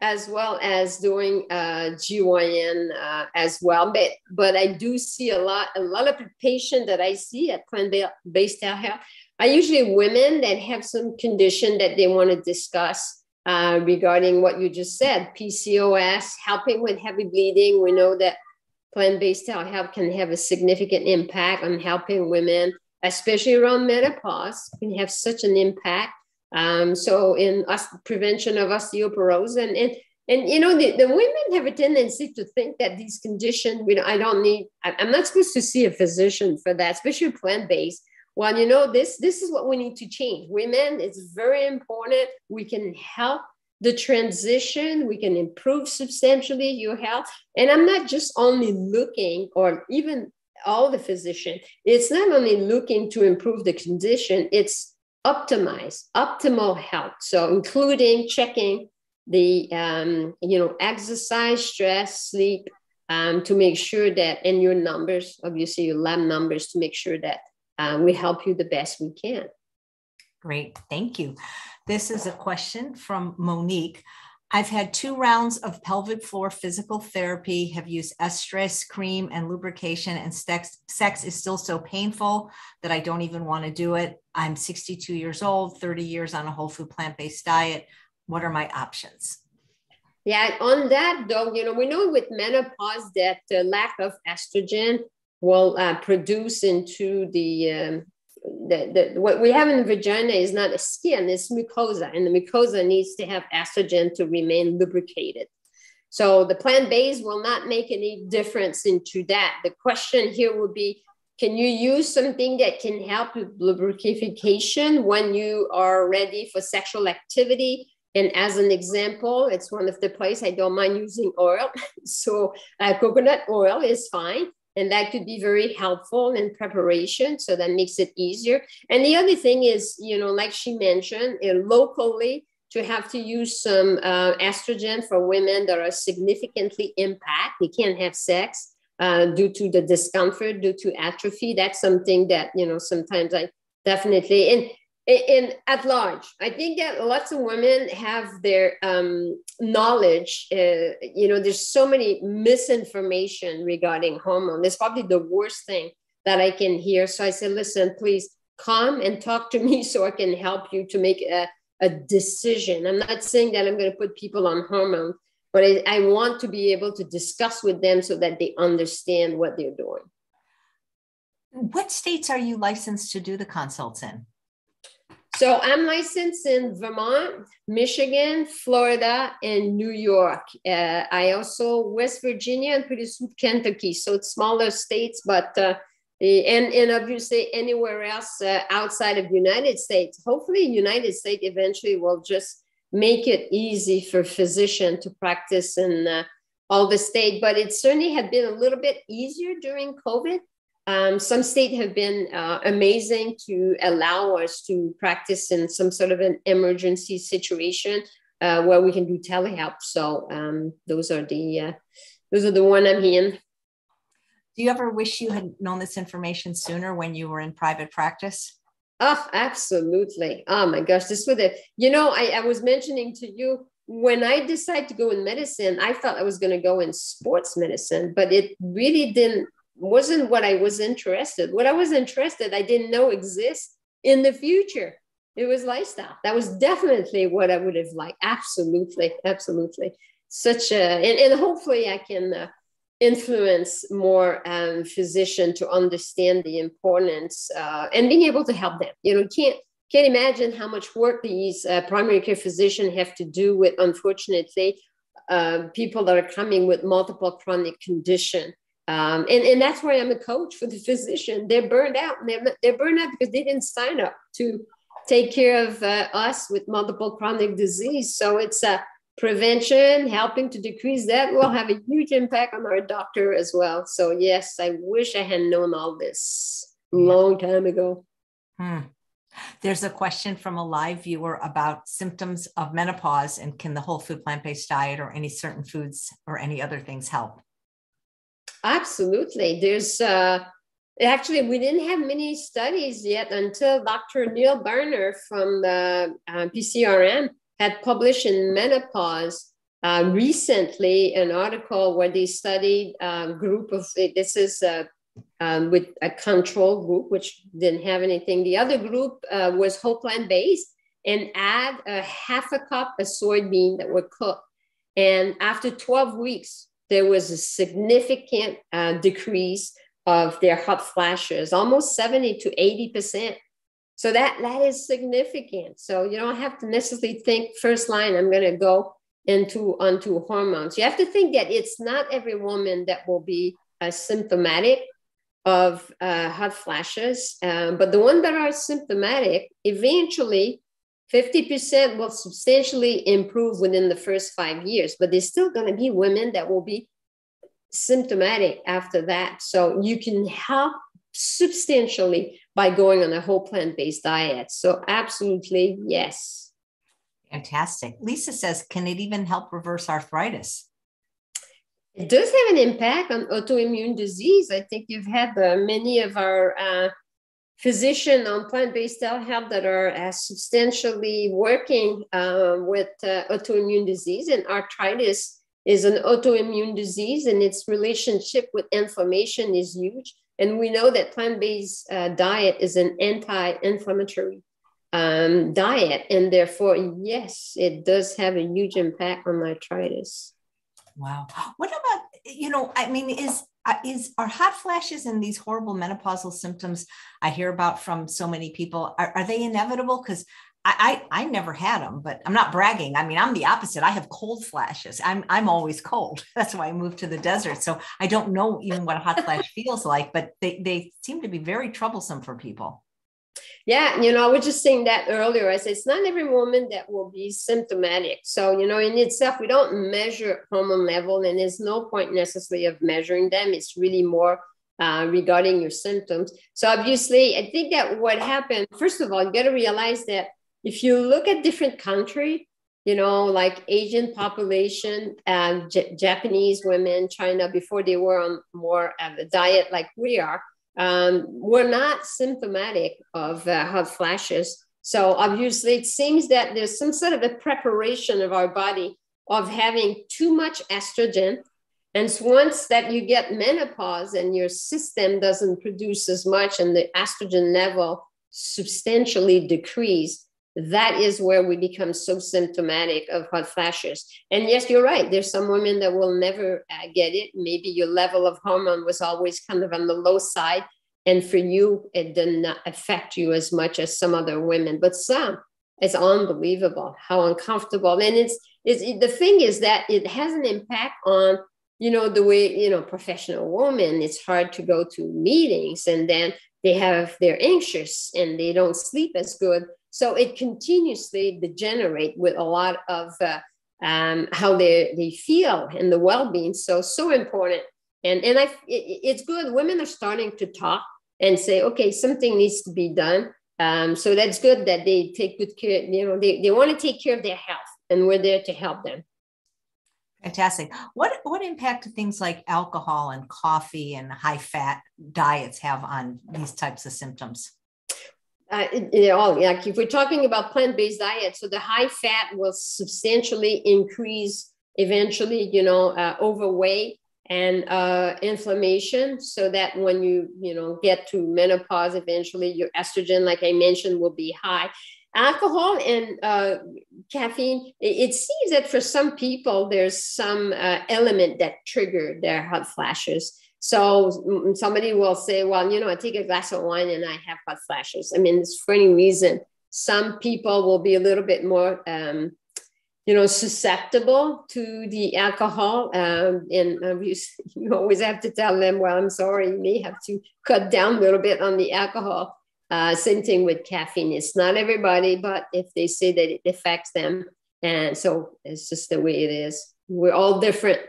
S2: as well as doing uh, GYN uh, as well. But but I do see a lot a lot of patients that I see at plant-based health are usually women that have some condition that they want to discuss uh, regarding what you just said, PCOS, helping with heavy bleeding. We know that plant-based health can have a significant impact on helping women, especially around menopause, can have such an impact. Um, so in prevention of osteoporosis and, and and you know the, the women have a tendency to think that these conditions you know i don't need i'm not supposed to see a physician for that especially plant-based. Well you know this this is what we need to change. Women it's very important. We can help the transition. We can improve substantially your health. And i'm not just only looking or even all the physician it's not only looking to improve the condition it's optimize optimal health. So including checking the um, you know exercise, stress, sleep, um, to make sure that and your numbers, obviously your lab numbers, to make sure that um, we help you the best we can.
S1: Great, thank you. This is a question from Monique. I've had two rounds of pelvic floor physical therapy, have used Estrace cream and lubrication, and sex, sex is still so painful that I don't even want to do it. I'm 62 years old, 30 years on a whole food plant based diet. What are my options?
S2: Yeah, on that though, you know, we know with menopause that the lack of estrogen will uh, produce into the um, the, the, what we have in the vagina is not a skin, it's mucosa, and the mucosa needs to have estrogen to remain lubricated. So the plant-based will not make any difference into that. The question here would be, can you use something that can help with lubrication when you are ready for sexual activity? And as an example, it's one of the places I don't mind using oil. so uh, coconut oil is fine and that could be very helpful in preparation so that makes it easier. And the other thing is you know like she mentioned uh, locally to have to use some uh, estrogen for women that are significantly impacted they can't have sex uh, due to the discomfort due to atrophy. That's something that you know sometimes i definitely and in at large i think that lots of women have their um, knowledge uh, you know there's so many misinformation regarding hormone. It's probably the worst thing that i can hear. So i said listen please come and talk to me so i can help you to make a, a decision. I'm not saying that i'm going to put people on hormone but I, I want to be able to discuss with them so that they understand what they're doing.
S1: What states are you licensed to do the consults in
S2: so I'm licensed in Vermont, Michigan, Florida, and New York. Uh, I also West Virginia and pretty soon Kentucky. So it's smaller states, but uh, and and obviously anywhere else uh, outside of United States. Hopefully, United States eventually will just make it easy for physician to practice in uh, all the state. But it certainly had been a little bit easier during COVID um, some states have been uh, amazing to allow us to practice in some sort of an emergency situation uh, where we can do telehealth. So um, those are the uh, those are the one I'm in.
S1: Do you ever wish you had known this information sooner when you were in private practice?
S2: Oh, absolutely. Oh my gosh, this was it. You know, I, I was mentioning to you when I decided to go in medicine, I thought I was going to go in sports medicine, but it really didn't wasn't what I was interested. What I was interested, I didn't know exist in the future. It was lifestyle. That was definitely what I would have liked. Absolutely, absolutely. Such a and, and hopefully I can uh, influence more um, physician to understand the importance uh, and being able to help them. You know, you can't can't imagine how much work these uh, primary care physicians have to do with, unfortunately, uh, people that are coming with multiple chronic condition um, and, and that's why I'm a coach for the physician. They're burned out. And they're, they're burned out because they didn't sign up to take care of uh, us with multiple chronic disease. So it's a prevention, helping to decrease that will have a huge impact on our doctor as well. So yes, I wish I had known all this long time ago.
S1: Hmm. There's a question from a live viewer about symptoms of menopause and can the whole food plant based diet or any certain foods or any other things help?
S2: Absolutely. There's uh, actually, we didn't have many studies yet until Dr. Neal Barnard from the uh, PCRM had published in Menopause uh, recently an article where they studied a group of, this is uh, um, with a control group, which didn't have anything. The other group uh, was whole plant based and add a half a cup of soybean that were cooked. And after 12 weeks, there was a significant uh, decrease of their hot flashes, almost 70 to 80%. So that, that is significant. So you don't have to necessarily think first line, I'm going to go into onto hormones. You have to think that it's not every woman that will be uh, symptomatic of uh, hot flashes, um, but the ones that are symptomatic eventually 50% will substantially improve within the first five years, but there's still going to be women that will be symptomatic after that. So you can help substantially by going on a whole plant based diet. So, absolutely, yes.
S1: Fantastic. Lisa says, can it even help reverse arthritis?
S2: It does have an impact on autoimmune disease. I think you've had uh, many of our uh, physician on plant-based health that are uh, substantially working uh, with uh, autoimmune disease and arthritis is an autoimmune disease and its relationship with inflammation is huge. And we know that plant-based uh, diet is an anti-inflammatory um, diet and therefore yes it does have a huge impact on arthritis.
S1: Wow. What about you know i mean is is are hot flashes and these horrible menopausal symptoms I hear about from so many people are, are they inevitable? Because I, I, I never had them, but I'm not bragging. I mean, I'm the opposite. I have cold flashes. I'm I'm always cold. That's why I moved to the desert. So I don't know even what a hot flash feels like, but they they seem to be very troublesome for people.
S2: Yeah, you know, I was just saying that earlier. I said it's not every woman that will be symptomatic. So, you know, in itself, we don't measure hormone level, and there's no point necessarily of measuring them. It's really more uh, regarding your symptoms. So, obviously, I think that what happened, first of all, you got to realize that if you look at different country, you know, like Asian population, uh, J- Japanese women, China, before they were on more of a diet like we are, um, were not symptomatic of uh, hot flashes. So obviously, it seems that there's some sort of a preparation of our body of having too much estrogen. And once that you get menopause and your system doesn't produce as much and the estrogen level substantially decrease, that is where we become so symptomatic of hot flashes. And yes, you're right. There's some women that will never uh, get it. Maybe your level of hormone was always kind of on the low side. And for you, it did not affect you as much as some other women. But some, it's unbelievable how uncomfortable. And it's, it's the thing is that it has an impact on you know the way you know professional women it's hard to go to meetings and then they have they're anxious and they don't sleep as good so it continuously degenerate with a lot of uh, um, how they, they feel and the well-being. So, so important. And, and I, it, it's good. Women are starting to talk and say, okay, something needs to be done. Um, so that's good that they take good care. You know, they, they want to take care of their health and we're there to help them.
S1: Fantastic. What what impact do things like alcohol and coffee and high fat diets have on these types of symptoms?
S2: Uh, like if we're talking about plant-based diet, so the high fat will substantially increase eventually, you know, uh, overweight and uh, inflammation. So that when you, you know, get to menopause, eventually your estrogen, like I mentioned, will be high. Alcohol and uh, caffeine, it, seems that for some people, there's some uh, element that trigger their hot flashes. So somebody will say, well, you know, I take a glass of wine and I have hot flashes. I mean, it's for any reason. Some people will be a little bit more, um, you know, susceptible to the alcohol. Um, and you, you always have to tell them, well, I'm sorry, you may have to cut down a little bit on the alcohol. Uh, same thing with caffeine. It's not everybody, but if they say that it affects them, and so it's just the way it is. We're all different.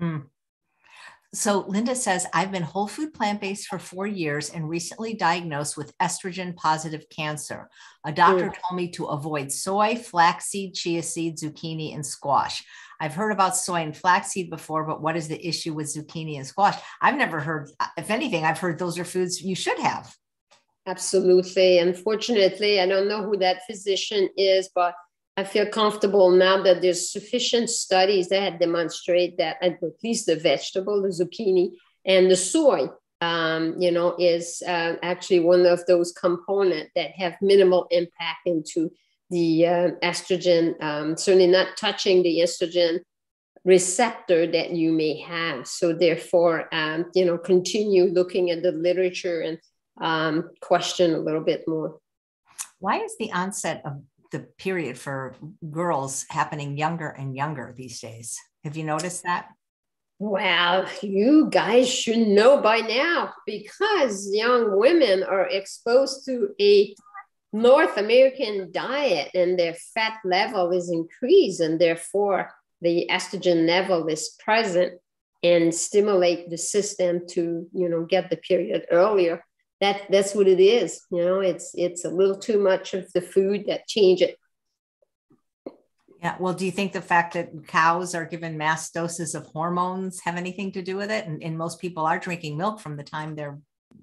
S1: Mm. So Linda says, I've been whole food plant based for four years and recently diagnosed with estrogen positive cancer. A doctor mm. told me to avoid soy, flaxseed, chia seed, zucchini, and squash. I've heard about soy and flaxseed before, but what is the issue with zucchini and squash? I've never heard, if anything, I've heard those are foods you should have.
S2: Absolutely. Unfortunately, I don't know who that physician is, but I feel comfortable now that there's sufficient studies that demonstrate that at least the vegetable, the zucchini, and the soy, um, you know, is uh, actually one of those components that have minimal impact into the uh, estrogen, um, certainly not touching the estrogen receptor that you may have. So therefore, um, you know, continue looking at the literature and um, question a little bit more.
S1: Why is the onset of the period for girls happening younger and younger these days. Have you noticed that?
S2: Well, you guys should know by now because young women are exposed to a North American diet and their fat level is increased, and therefore the estrogen level is present and stimulate the system to you know get the period earlier that that's what it is you know it's it's a little too much of the food that change it.
S1: Yeah well do you think the fact that cows are given mass doses of hormones have anything to do with it? And, and most people are drinking milk from the time they're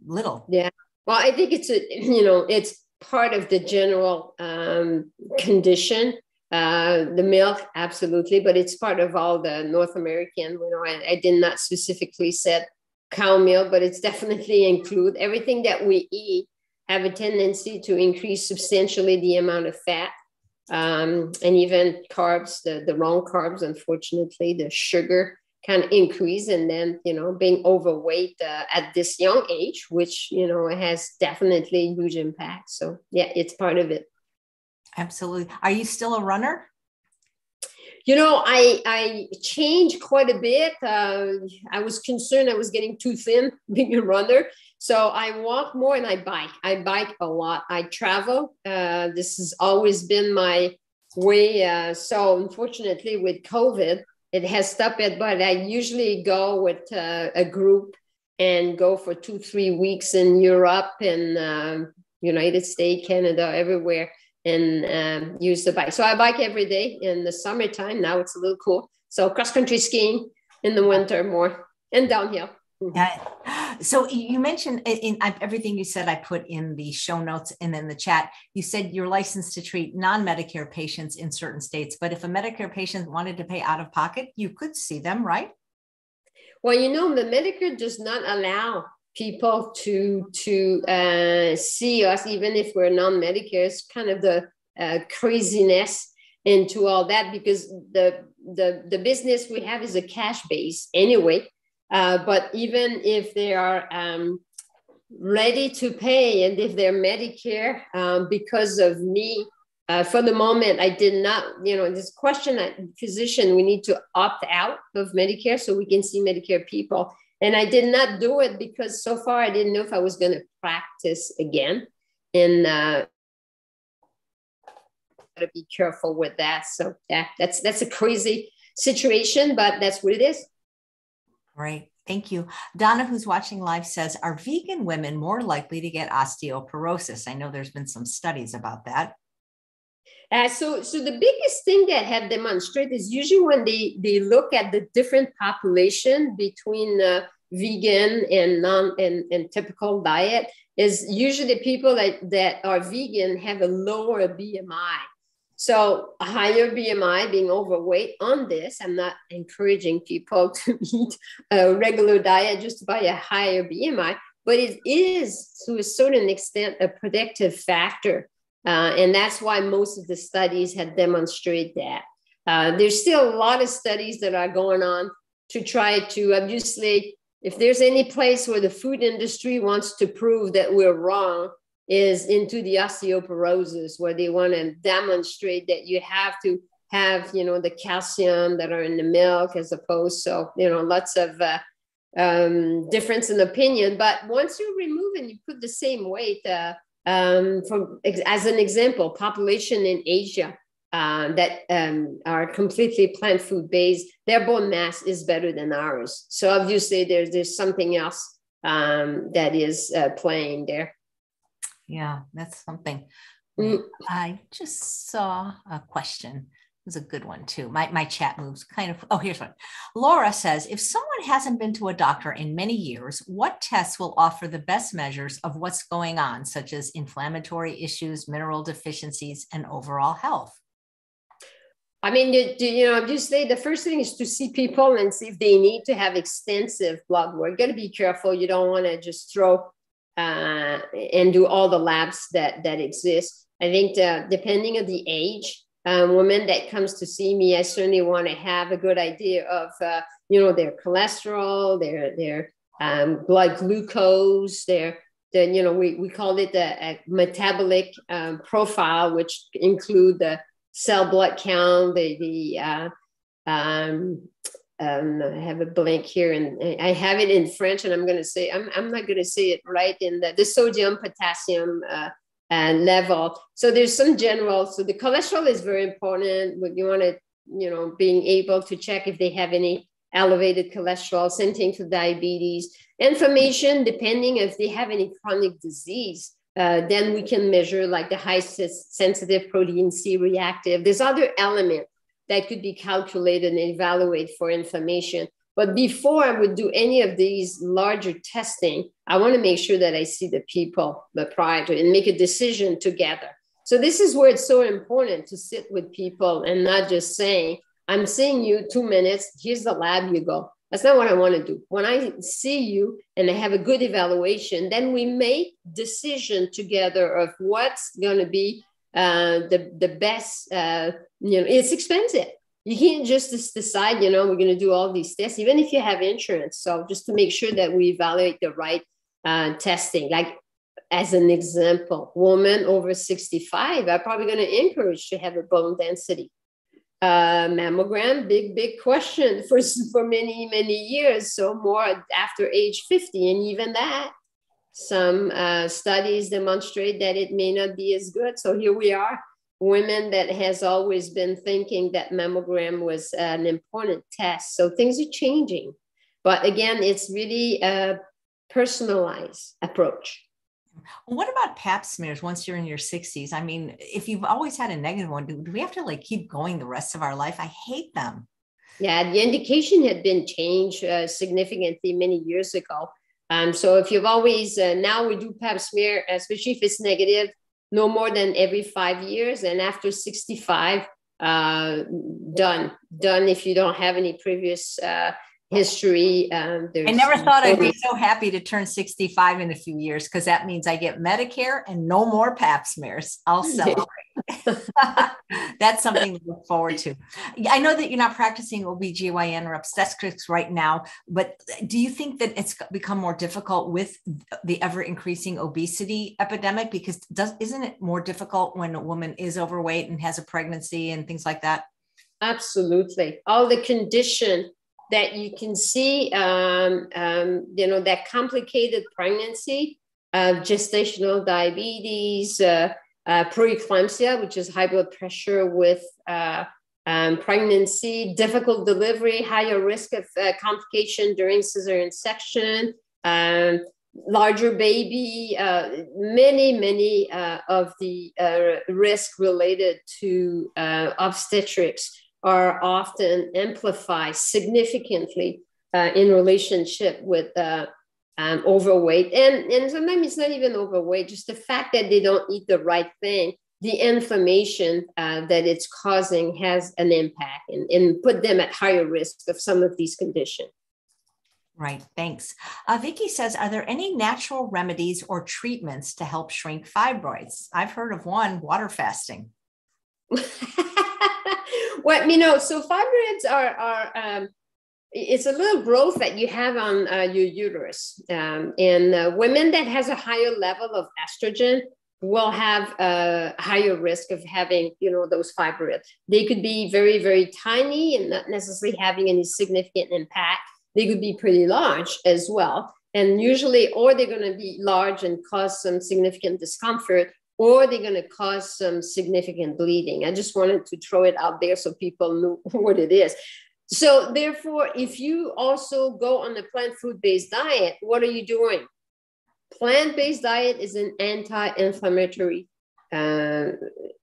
S1: little.
S2: Yeah well i think it's a you know it's part of the general um, condition uh, the milk absolutely but it's part of all the north american you know I, I did not specifically said cow milk, but it's definitely include everything that we eat have a tendency to increase substantially the amount of fat um, and even carbs, the, the wrong carbs, unfortunately, the sugar can increase. And then, you know, being overweight uh, at this young age, which, you know, has definitely huge impact. So, yeah, it's part of it.
S1: Absolutely. Are you still a runner?
S2: You know, I I changed quite a bit. Uh, I was concerned I was getting too thin being a runner, so I walk more and I bike. I bike a lot. I travel. Uh, this has always been my way. Uh, so unfortunately, with COVID, it has stopped it. But I usually go with uh, a group and go for two three weeks in Europe and um, United States, Canada, everywhere and um, use the bike. So I bike every day in the summertime. Now it's a little cool. So cross country skiing in the winter more and downhill.
S1: Yeah. So you mentioned in, in everything you said, I put in the show notes and in the chat. You said you're licensed to treat non-Medicare patients in certain states, but if a Medicare patient wanted to pay out of pocket, you could see them, right?
S2: Well, you know, the Medicare does not allow people to to uh, see us, even if we're non-Medicare. It's kind of the uh, craziness into all that because the the the business we have is a cash base anyway. Uh, but even if they are um, ready to pay and if they're Medicare, um, because of me, uh, for the moment, I did not, you know, this question at physician, we need to opt out of Medicare so we can see Medicare people. And I did not do it because so far I didn't know if I was going to practice again. And uh, gotta be careful with that. So yeah, that's that's a crazy situation, but that's what it is.
S1: Great. Thank you. Donna, who's watching live, says Are vegan women more likely to get osteoporosis? I know there's been some studies about that.
S2: Uh, so, so the biggest thing that have demonstrated is usually when they, they look at the different population between uh, vegan and non and, and typical diet is usually the people that, that are vegan have a lower BMI. So a higher BMI, being overweight on this, I'm not encouraging people to eat a regular diet just by a higher BMI, but it is to a certain extent a predictive factor. Uh, and that's why most of the studies have demonstrated that. Uh, there's still a lot of studies that are going on to try to obviously, if there's any place where the food industry wants to prove that we're wrong, is into the osteoporosis where they want to demonstrate that you have to have you know the calcium that are in the milk as opposed so you know lots of uh, um, difference in opinion but once you remove and you put the same weight uh, um, from as an example population in asia uh, that um, are completely plant food based their bone mass is better than ours so obviously there's there's something else um, that is uh, playing there
S1: yeah, that's something. Mm. I just saw a question. Was a good one too. My, my chat moves kind of. Oh, here's one. Laura says If someone hasn't been to a doctor in many years, what tests will offer the best measures of what's going on, such as inflammatory issues, mineral deficiencies, and overall health?
S2: I mean, you, you know, obviously the first thing is to see people and see if they need to have extensive blood work. Got to be careful. You don't want to just throw uh, and do all the labs that that exist. I think the, depending on the age, um, woman that comes to see me, I certainly want to have a good idea of uh, you know their cholesterol, their their um, blood glucose, their the you know we, we call it the metabolic um, profile, which include the cell blood count, the the uh, um, um, I have a blank here and I have it in French and I'm going to say, I'm, I'm not going to say it right in the, the sodium potassium uh, uh, level. So there's some general, so the cholesterol is very important. You want to, you know, being able to check if they have any elevated cholesterol, same thing for diabetes. Inflammation, depending if they have any chronic disease, uh, then we can measure like the high sensitive protein C reactive. There's other elements that could be calculated and evaluated for inflammation. But before I would do any of these larger testing, I want to make sure that I see the people the prior to and make a decision together. So this is where it's so important to sit with people and not just saying, I'm seeing you two minutes, here's the lab you go. That's not what I want to do. When I see you and I have a good evaluation, then we make decision together of what's going to be uh, the the best. Uh, you know, it's expensive. You can't just decide, you know, we're going to do all these tests, even if you have insurance. So just to make sure that we evaluate the right uh, testing. Like as an example, woman over 65 are probably going to encourage to have a bone density. Uh, mammogram, big, big question for, for many, many years. So more after age 50. And even that some uh, studies demonstrate that it may not be as good. So here we are, women that has always been thinking that mammogram was an important test. So things are changing. But again, it's really a personalized approach.
S1: what about pap smears once you're in your 60s? I mean, if you've always had a negative one, do, do we have to like keep going the rest of our life? I hate them.
S2: Yeah, the indication had been changed uh, significantly many years ago Um, so if you've always, uh, now we do pap smear, especially if it's negative, no more than every five years. And after 65, uh, done, done if you don't have any previous uh, history. Um,
S1: I never thought I'd be so happy to turn 65 in a few years because that means I get Medicare and no more pap smears. I'll celebrate. That's something to look forward to. I know that you're not practicing OBGYN or obstetrics right now, but do you think that it's become more difficult with the ever increasing obesity epidemic? Because does isn't it more difficult when a woman is overweight and has a pregnancy and things like that?
S2: Absolutely. All the condition that you can see, um, um, you know, that complicated pregnancy, uh, gestational diabetes, uh, uh, preeclampsia, which is high blood pressure with uh, um, pregnancy, difficult delivery, higher risk of uh, complication during cesarean section, um, larger baby, uh, many, many of the risk related to obstetrics are often amplified significantly uh, in relationship with uh, um, overweight. And, and sometimes it's not even overweight, just the fact that they don't eat the right thing, the inflammation uh, that it's causing has an impact and, and put them at higher risk of some of these conditions.
S1: Right. Thanks. Uh, Vicki says, are there any natural remedies or treatments to help shrink fibroids? I've heard of one, water fasting.
S2: well, you know, so fibroids are, are um, it's a little growth that you have on uh, your uterus. Um, and uh, women that has a higher level of estrogen will have a higher risk of having, you know, those fibroids. They could be very, very tiny and not necessarily having any significant impact. They could be pretty large as well. And usually, or they're going to be large and cause some significant discomfort, or they're going to cause some significant bleeding. I just wanted to throw it out there so people knew what it is. So, therefore, if you also go on a plant food based diet, what are you doing? Plant based diet is an anti inflammatory uh,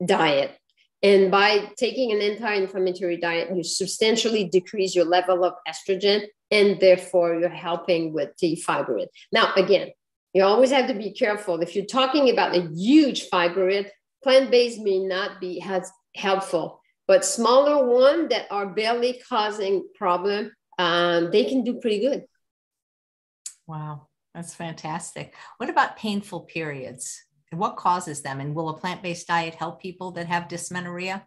S2: diet. And by taking an anti inflammatory diet, you substantially decrease your level of estrogen, and therefore you're helping with the fibroid. Now, again, you always have to be careful. If you're talking about a huge fibroid, plant-based may not be as helpful, but smaller one that are barely causing problem, um, they can do pretty good.
S1: Wow, that's fantastic. What about painful periods? What causes them? And will a plant-based diet help people that have dysmenorrhea?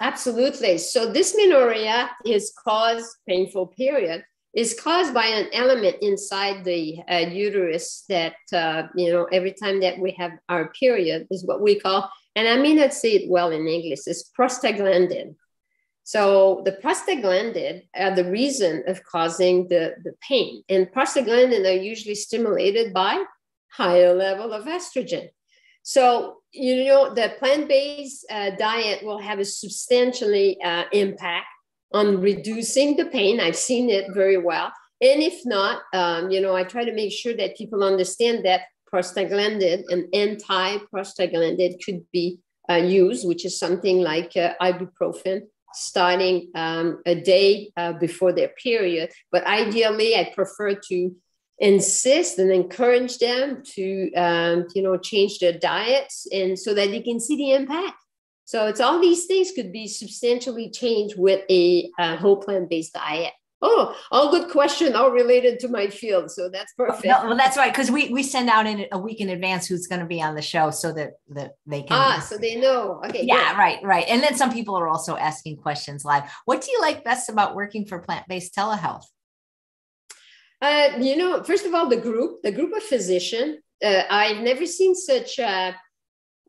S2: Absolutely. So dysmenorrhea is caused painful period is caused by an element inside the uh, uterus that, uh, you know, every time that we have our period is what we call, and I may not say it well in English, is prostaglandin. So the prostaglandin are the reason of causing the, the pain. And prostaglandin are usually stimulated by higher level of estrogen. So, you know, the plant-based uh, diet will have a substantially uh, impact on reducing the pain. I've seen it very well. And if not, um, you know, I try to make sure that people understand that prostaglandin and anti-prostaglandin could be uh, used, which is something like uh, ibuprofen, starting um, a day uh, before their period. But ideally, I prefer to insist and encourage them to, um, you know, change their diets and so that they can see the impact. So it's all these things could be substantially changed with a, a whole plant-based diet. Oh, all good question, all related to my field. So that's perfect.
S1: No, well, that's right. Because we we send out in a week in advance who's going to be on the show so that that they can
S2: Ah, so they know. Okay.
S1: Yeah, good. right, right. And then some people are also asking questions live. What do you like best about working for plant-based telehealth?
S2: Uh, you know, first of all, the group, the group of physicians. Uh, I've never seen such a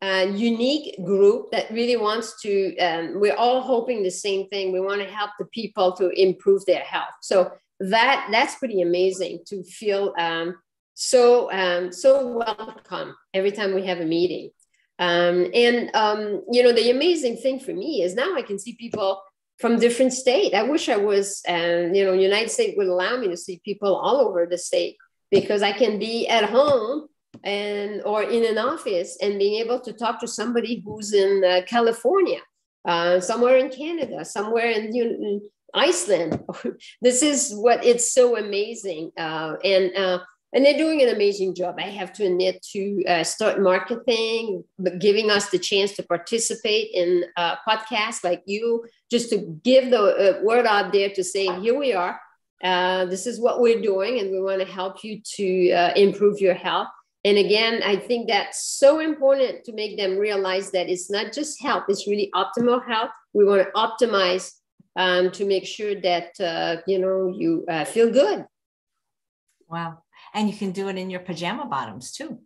S2: uh, unique group that really wants to um, we're all hoping the same thing. We want to help the people to improve their health. So that that's pretty amazing to feel um, so um, so welcome every time we have a meeting. Um, and um, you know the amazing thing for me is now i can see people from different state. I wish i was um, you know united states would allow me to see people all over the state because i can be at home and or in an office and being able to talk to somebody who's in uh, California, uh, somewhere in Canada, somewhere in, Iceland. this is what it's so amazing. Uh, and uh, and they're doing an amazing job. I have to admit to uh, start marketing, but giving us the chance to participate in uh, podcasts like you, just to give the word out there to say, here we are. This is what we're doing, and we want to help you to improve your health. And again, I think that's so important to make them realize that it's not just health; it's really optimal health. We want to optimize um, to make sure that uh, you know you feel good.
S1: Wow and you can do it in your pajama bottoms too.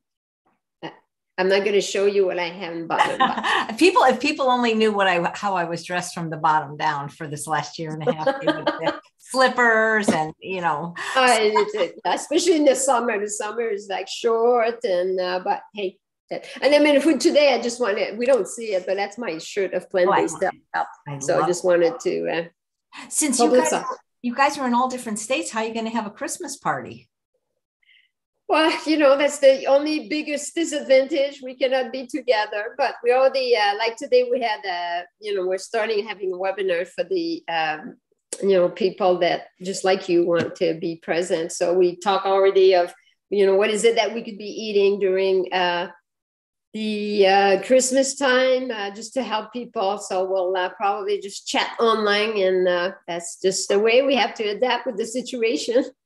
S2: I'm not going to show you what I have in bottom.
S1: people, if people only knew what I how I was dressed from the bottom down for this last year and a half, slippers and you know,
S2: uh, especially in the summer. The summer is like short and uh, but hey. And I mean, for today, I just wanted, we don't see it, but that's my shirt of plant based oh, So I just wanted to. Uh,
S1: Since you guys, you guys are in all different states, how are you going to have a Christmas party?
S2: Well, you know, that's the only biggest disadvantage. We cannot be together, but we already, uh, like today, we had, uh, you know, we're starting having a webinar for the, um, you know, people that just like you want to be present. So we talk already of, you know, what is it that we could be eating during uh, the uh, Christmas time, uh, just to help people. So we'll uh, probably just chat online, and uh, that's just the way we have to adapt with the situation.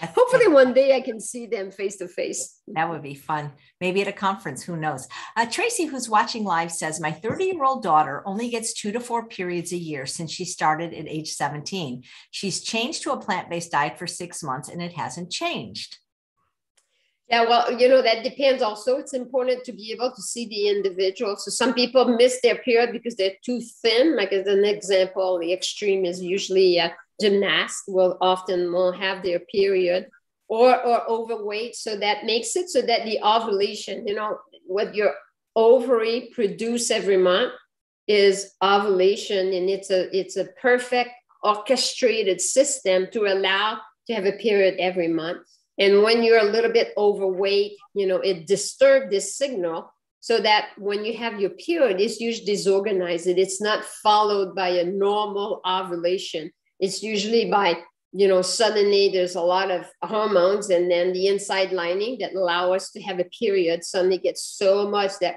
S2: Hopefully, one day I can see them face to face.
S1: That would be fun. Maybe at a conference, who knows? Uh, Tracy, who's watching live, says My 30 year old daughter only gets two to four periods a year since she started at age 17. She's changed to a plant based diet for six months and it hasn't changed.
S2: Yeah, well, you know, that depends also. It's important to be able to see the individual. So some people miss their period because they're too thin. Like as an example, the extreme is usually uh, gymnasts will often will have their period or or overweight. So that makes it so that the ovulation you know what your ovary produce every month is ovulation and it's a it's a perfect orchestrated system to allow to have a period every month. And when you're a little bit overweight you know it disturbs this signal so that when you have your period it's usually disorganized. It's not followed by a normal ovulation it's usually by you know suddenly there's a lot of hormones and then the inside lining that allow us to have a period suddenly gets so much that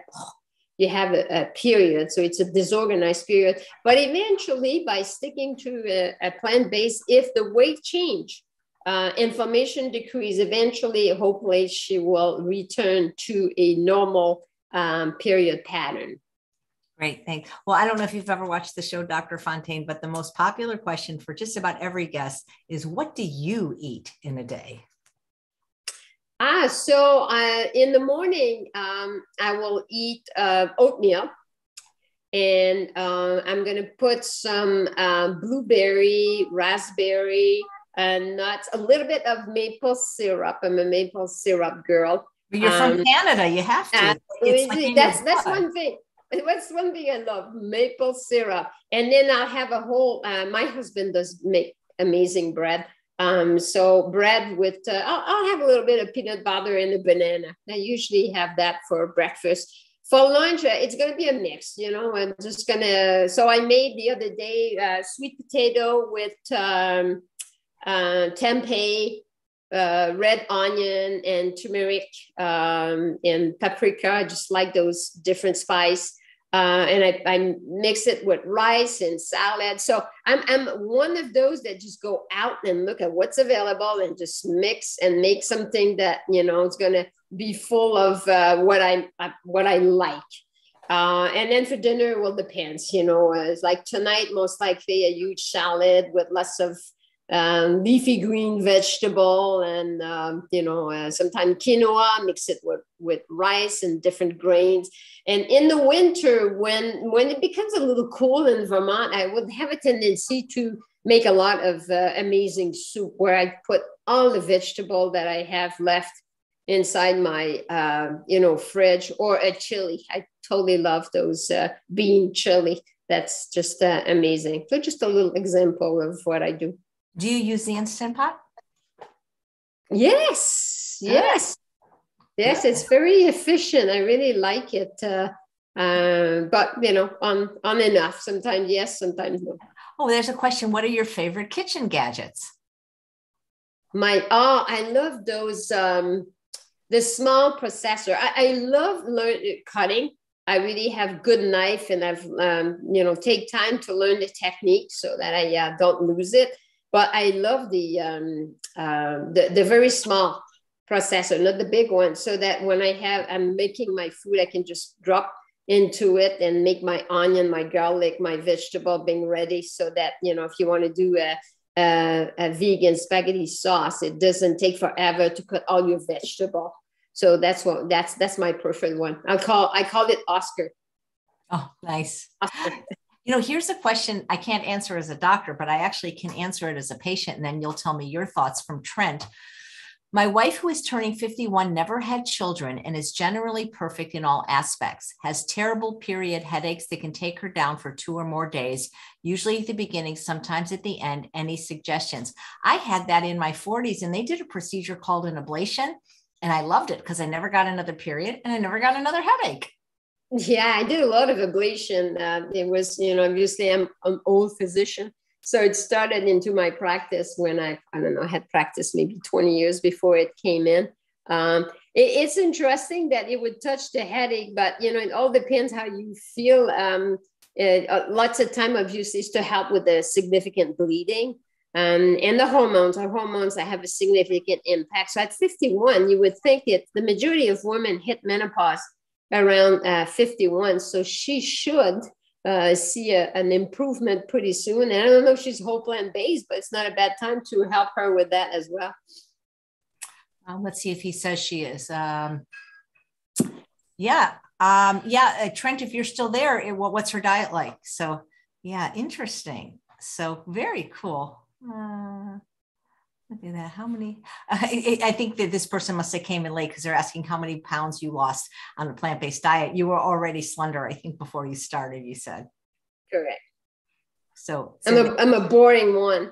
S2: you have a, a period. So it's a disorganized period. But eventually by sticking to a, a plant-based if the weight change uh, inflammation decrease eventually hopefully she will return to a normal um, period pattern
S1: Great, thanks. Well, I don't know if you've ever watched the show Dr. Fontaine, but the most popular question for just about every guest is what do you eat in a day?
S2: Ah, so uh, in the morning, um, I will eat uh, oatmeal and uh, I'm going to put some uh, blueberry, raspberry, and nuts, a little bit of maple syrup. I'm a maple syrup girl.
S1: You're um, from Canada. You have to.
S2: That's that's one thing. What's one thing I love? Maple syrup. And then I'll have a whole, uh, my husband does make amazing bread. Um, so bread with, uh, I'll, I'll, have a little bit of peanut butter and a banana. I usually have that for breakfast. For lunch, uh, it's going to be a mix, you know, I'm just going to, so I made the other day uh, sweet potato with um, uh, tempeh, uh, red onion and turmeric um, and paprika. I just like those different spice uh, and I, I, mix it with rice and salad. So I'm, I'm one of those that just go out and look at what's available and just mix and make something that you know is going to be full of uh, what I uh, what I like. Uh, and then for dinner, well, depends. You know, it's like tonight, most likely a huge salad with lots of um, leafy green vegetable and um, you know uh, sometimes quinoa mix it with, with rice and different grains. And in the winter when when it becomes a little cool in vermont i would have a tendency to make a lot of uh, amazing soup where i put all the vegetable that i have left inside my uh, you know fridge or a chili. I totally love those uh, bean chili. That's just uh, amazing. So just a little example of what i do
S1: do you use the Instant Pot?
S2: Yes, yes, yes. It's very efficient. I really like it. Uh, uh, but you know, on on enough. Sometimes yes, sometimes no.
S1: Oh, there's a question. What are your favorite kitchen gadgets?
S2: My oh, I love those um the small processor. I, I love learn cutting. I really have good knife and I've um, you know take time to learn the technique so that I uh, don't lose it. But I love the um, uh, the, the very small processor, not the big one, so that when I have I'm making my food, I can just drop into it and make my onion, my garlic, my vegetable being ready so that, you know, if you want to do a, a, a, vegan spaghetti sauce, it doesn't take forever to cut all your vegetable. So that's what that's that's my preferred one. I call I call it Oscar.
S1: Oh, nice. Oscar. You know, here's a question I can't answer as a doctor, but I actually can answer it as a patient, and then you'll tell me your thoughts from Trent. My wife, who is turning 51, never had children and is generally perfect in all aspects, has terrible period headaches that can take her down for two or more days, usually at the beginning, sometimes at the end. Any suggestions? I had that in my 40s and they did a procedure called an ablation, and I loved it because I never got another period and I never got another headache.
S2: Yeah, I did a lot of ablation. Uh, it was, you know, obviously I'm an old physician so it started into my practice when I, I don't know, had practiced maybe 20 years before it came in. Um, it, it's interesting that it would touch the headache, but you know, it all depends how you feel. Um, it, uh, lots of time used is to help with the significant bleeding. Um, and the hormones, our hormones that have a significant impact. So at 51, you would think that the majority of women hit menopause around uh, 51. So she should uh, see a, an improvement pretty soon. And I don't know if she's whole plant based, but it's not a bad time to help her with that as well.
S1: Um, let's see if he says she is. Um, yeah. Um, yeah. Uh, Trent, if you're still there, it, what's her diet like? So, yeah, interesting. So, very cool. Uh, Look at that. How many? Uh, I, I, think that this person must have came in late because they're asking how many pounds you lost on a plant based diet. You were already slender, I think, before you started. You said.
S2: Correct.
S1: So,
S2: so I'm a I'm a boring one.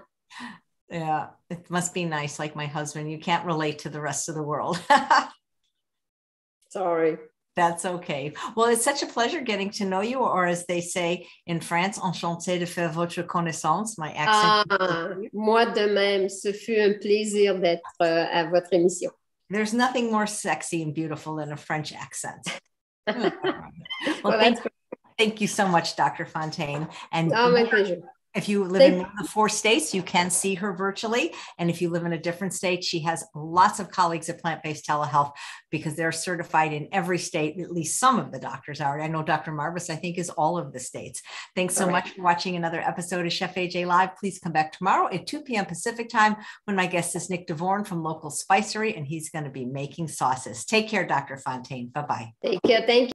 S1: Yeah, it must be nice, like my husband. You can't relate to the rest of the world.
S2: Sorry.
S1: That's okay. Well, it's such a pleasure getting to know you, or as they say in France, enchanté de faire votre connaissance. My accent.
S2: Ah, moi de même, ce fut un plaisir d'être euh, à votre émission.
S1: There's nothing more sexy and beautiful than a French accent. well,
S2: well
S1: thank, thank, you so much, Dr. Fontaine.
S2: And oh, my pleasure.
S1: If you live in one of the four states, you can see her virtually. And if you live in a different state, she has lots of colleagues at Plant Based Telehealth because they're certified in every state. At least some of the doctors are. I know Dr. Marbas, I think, is all of the states. Thanks so much for watching another episode of Chef AJ Live. Please come back tomorrow at 2 p.m. Pacific time when my guest is Nick DeVorn from Local Spicery, and he's going to be making sauces. Take care, Dr. Fontaine. Bye bye.
S2: Take care. Thank you.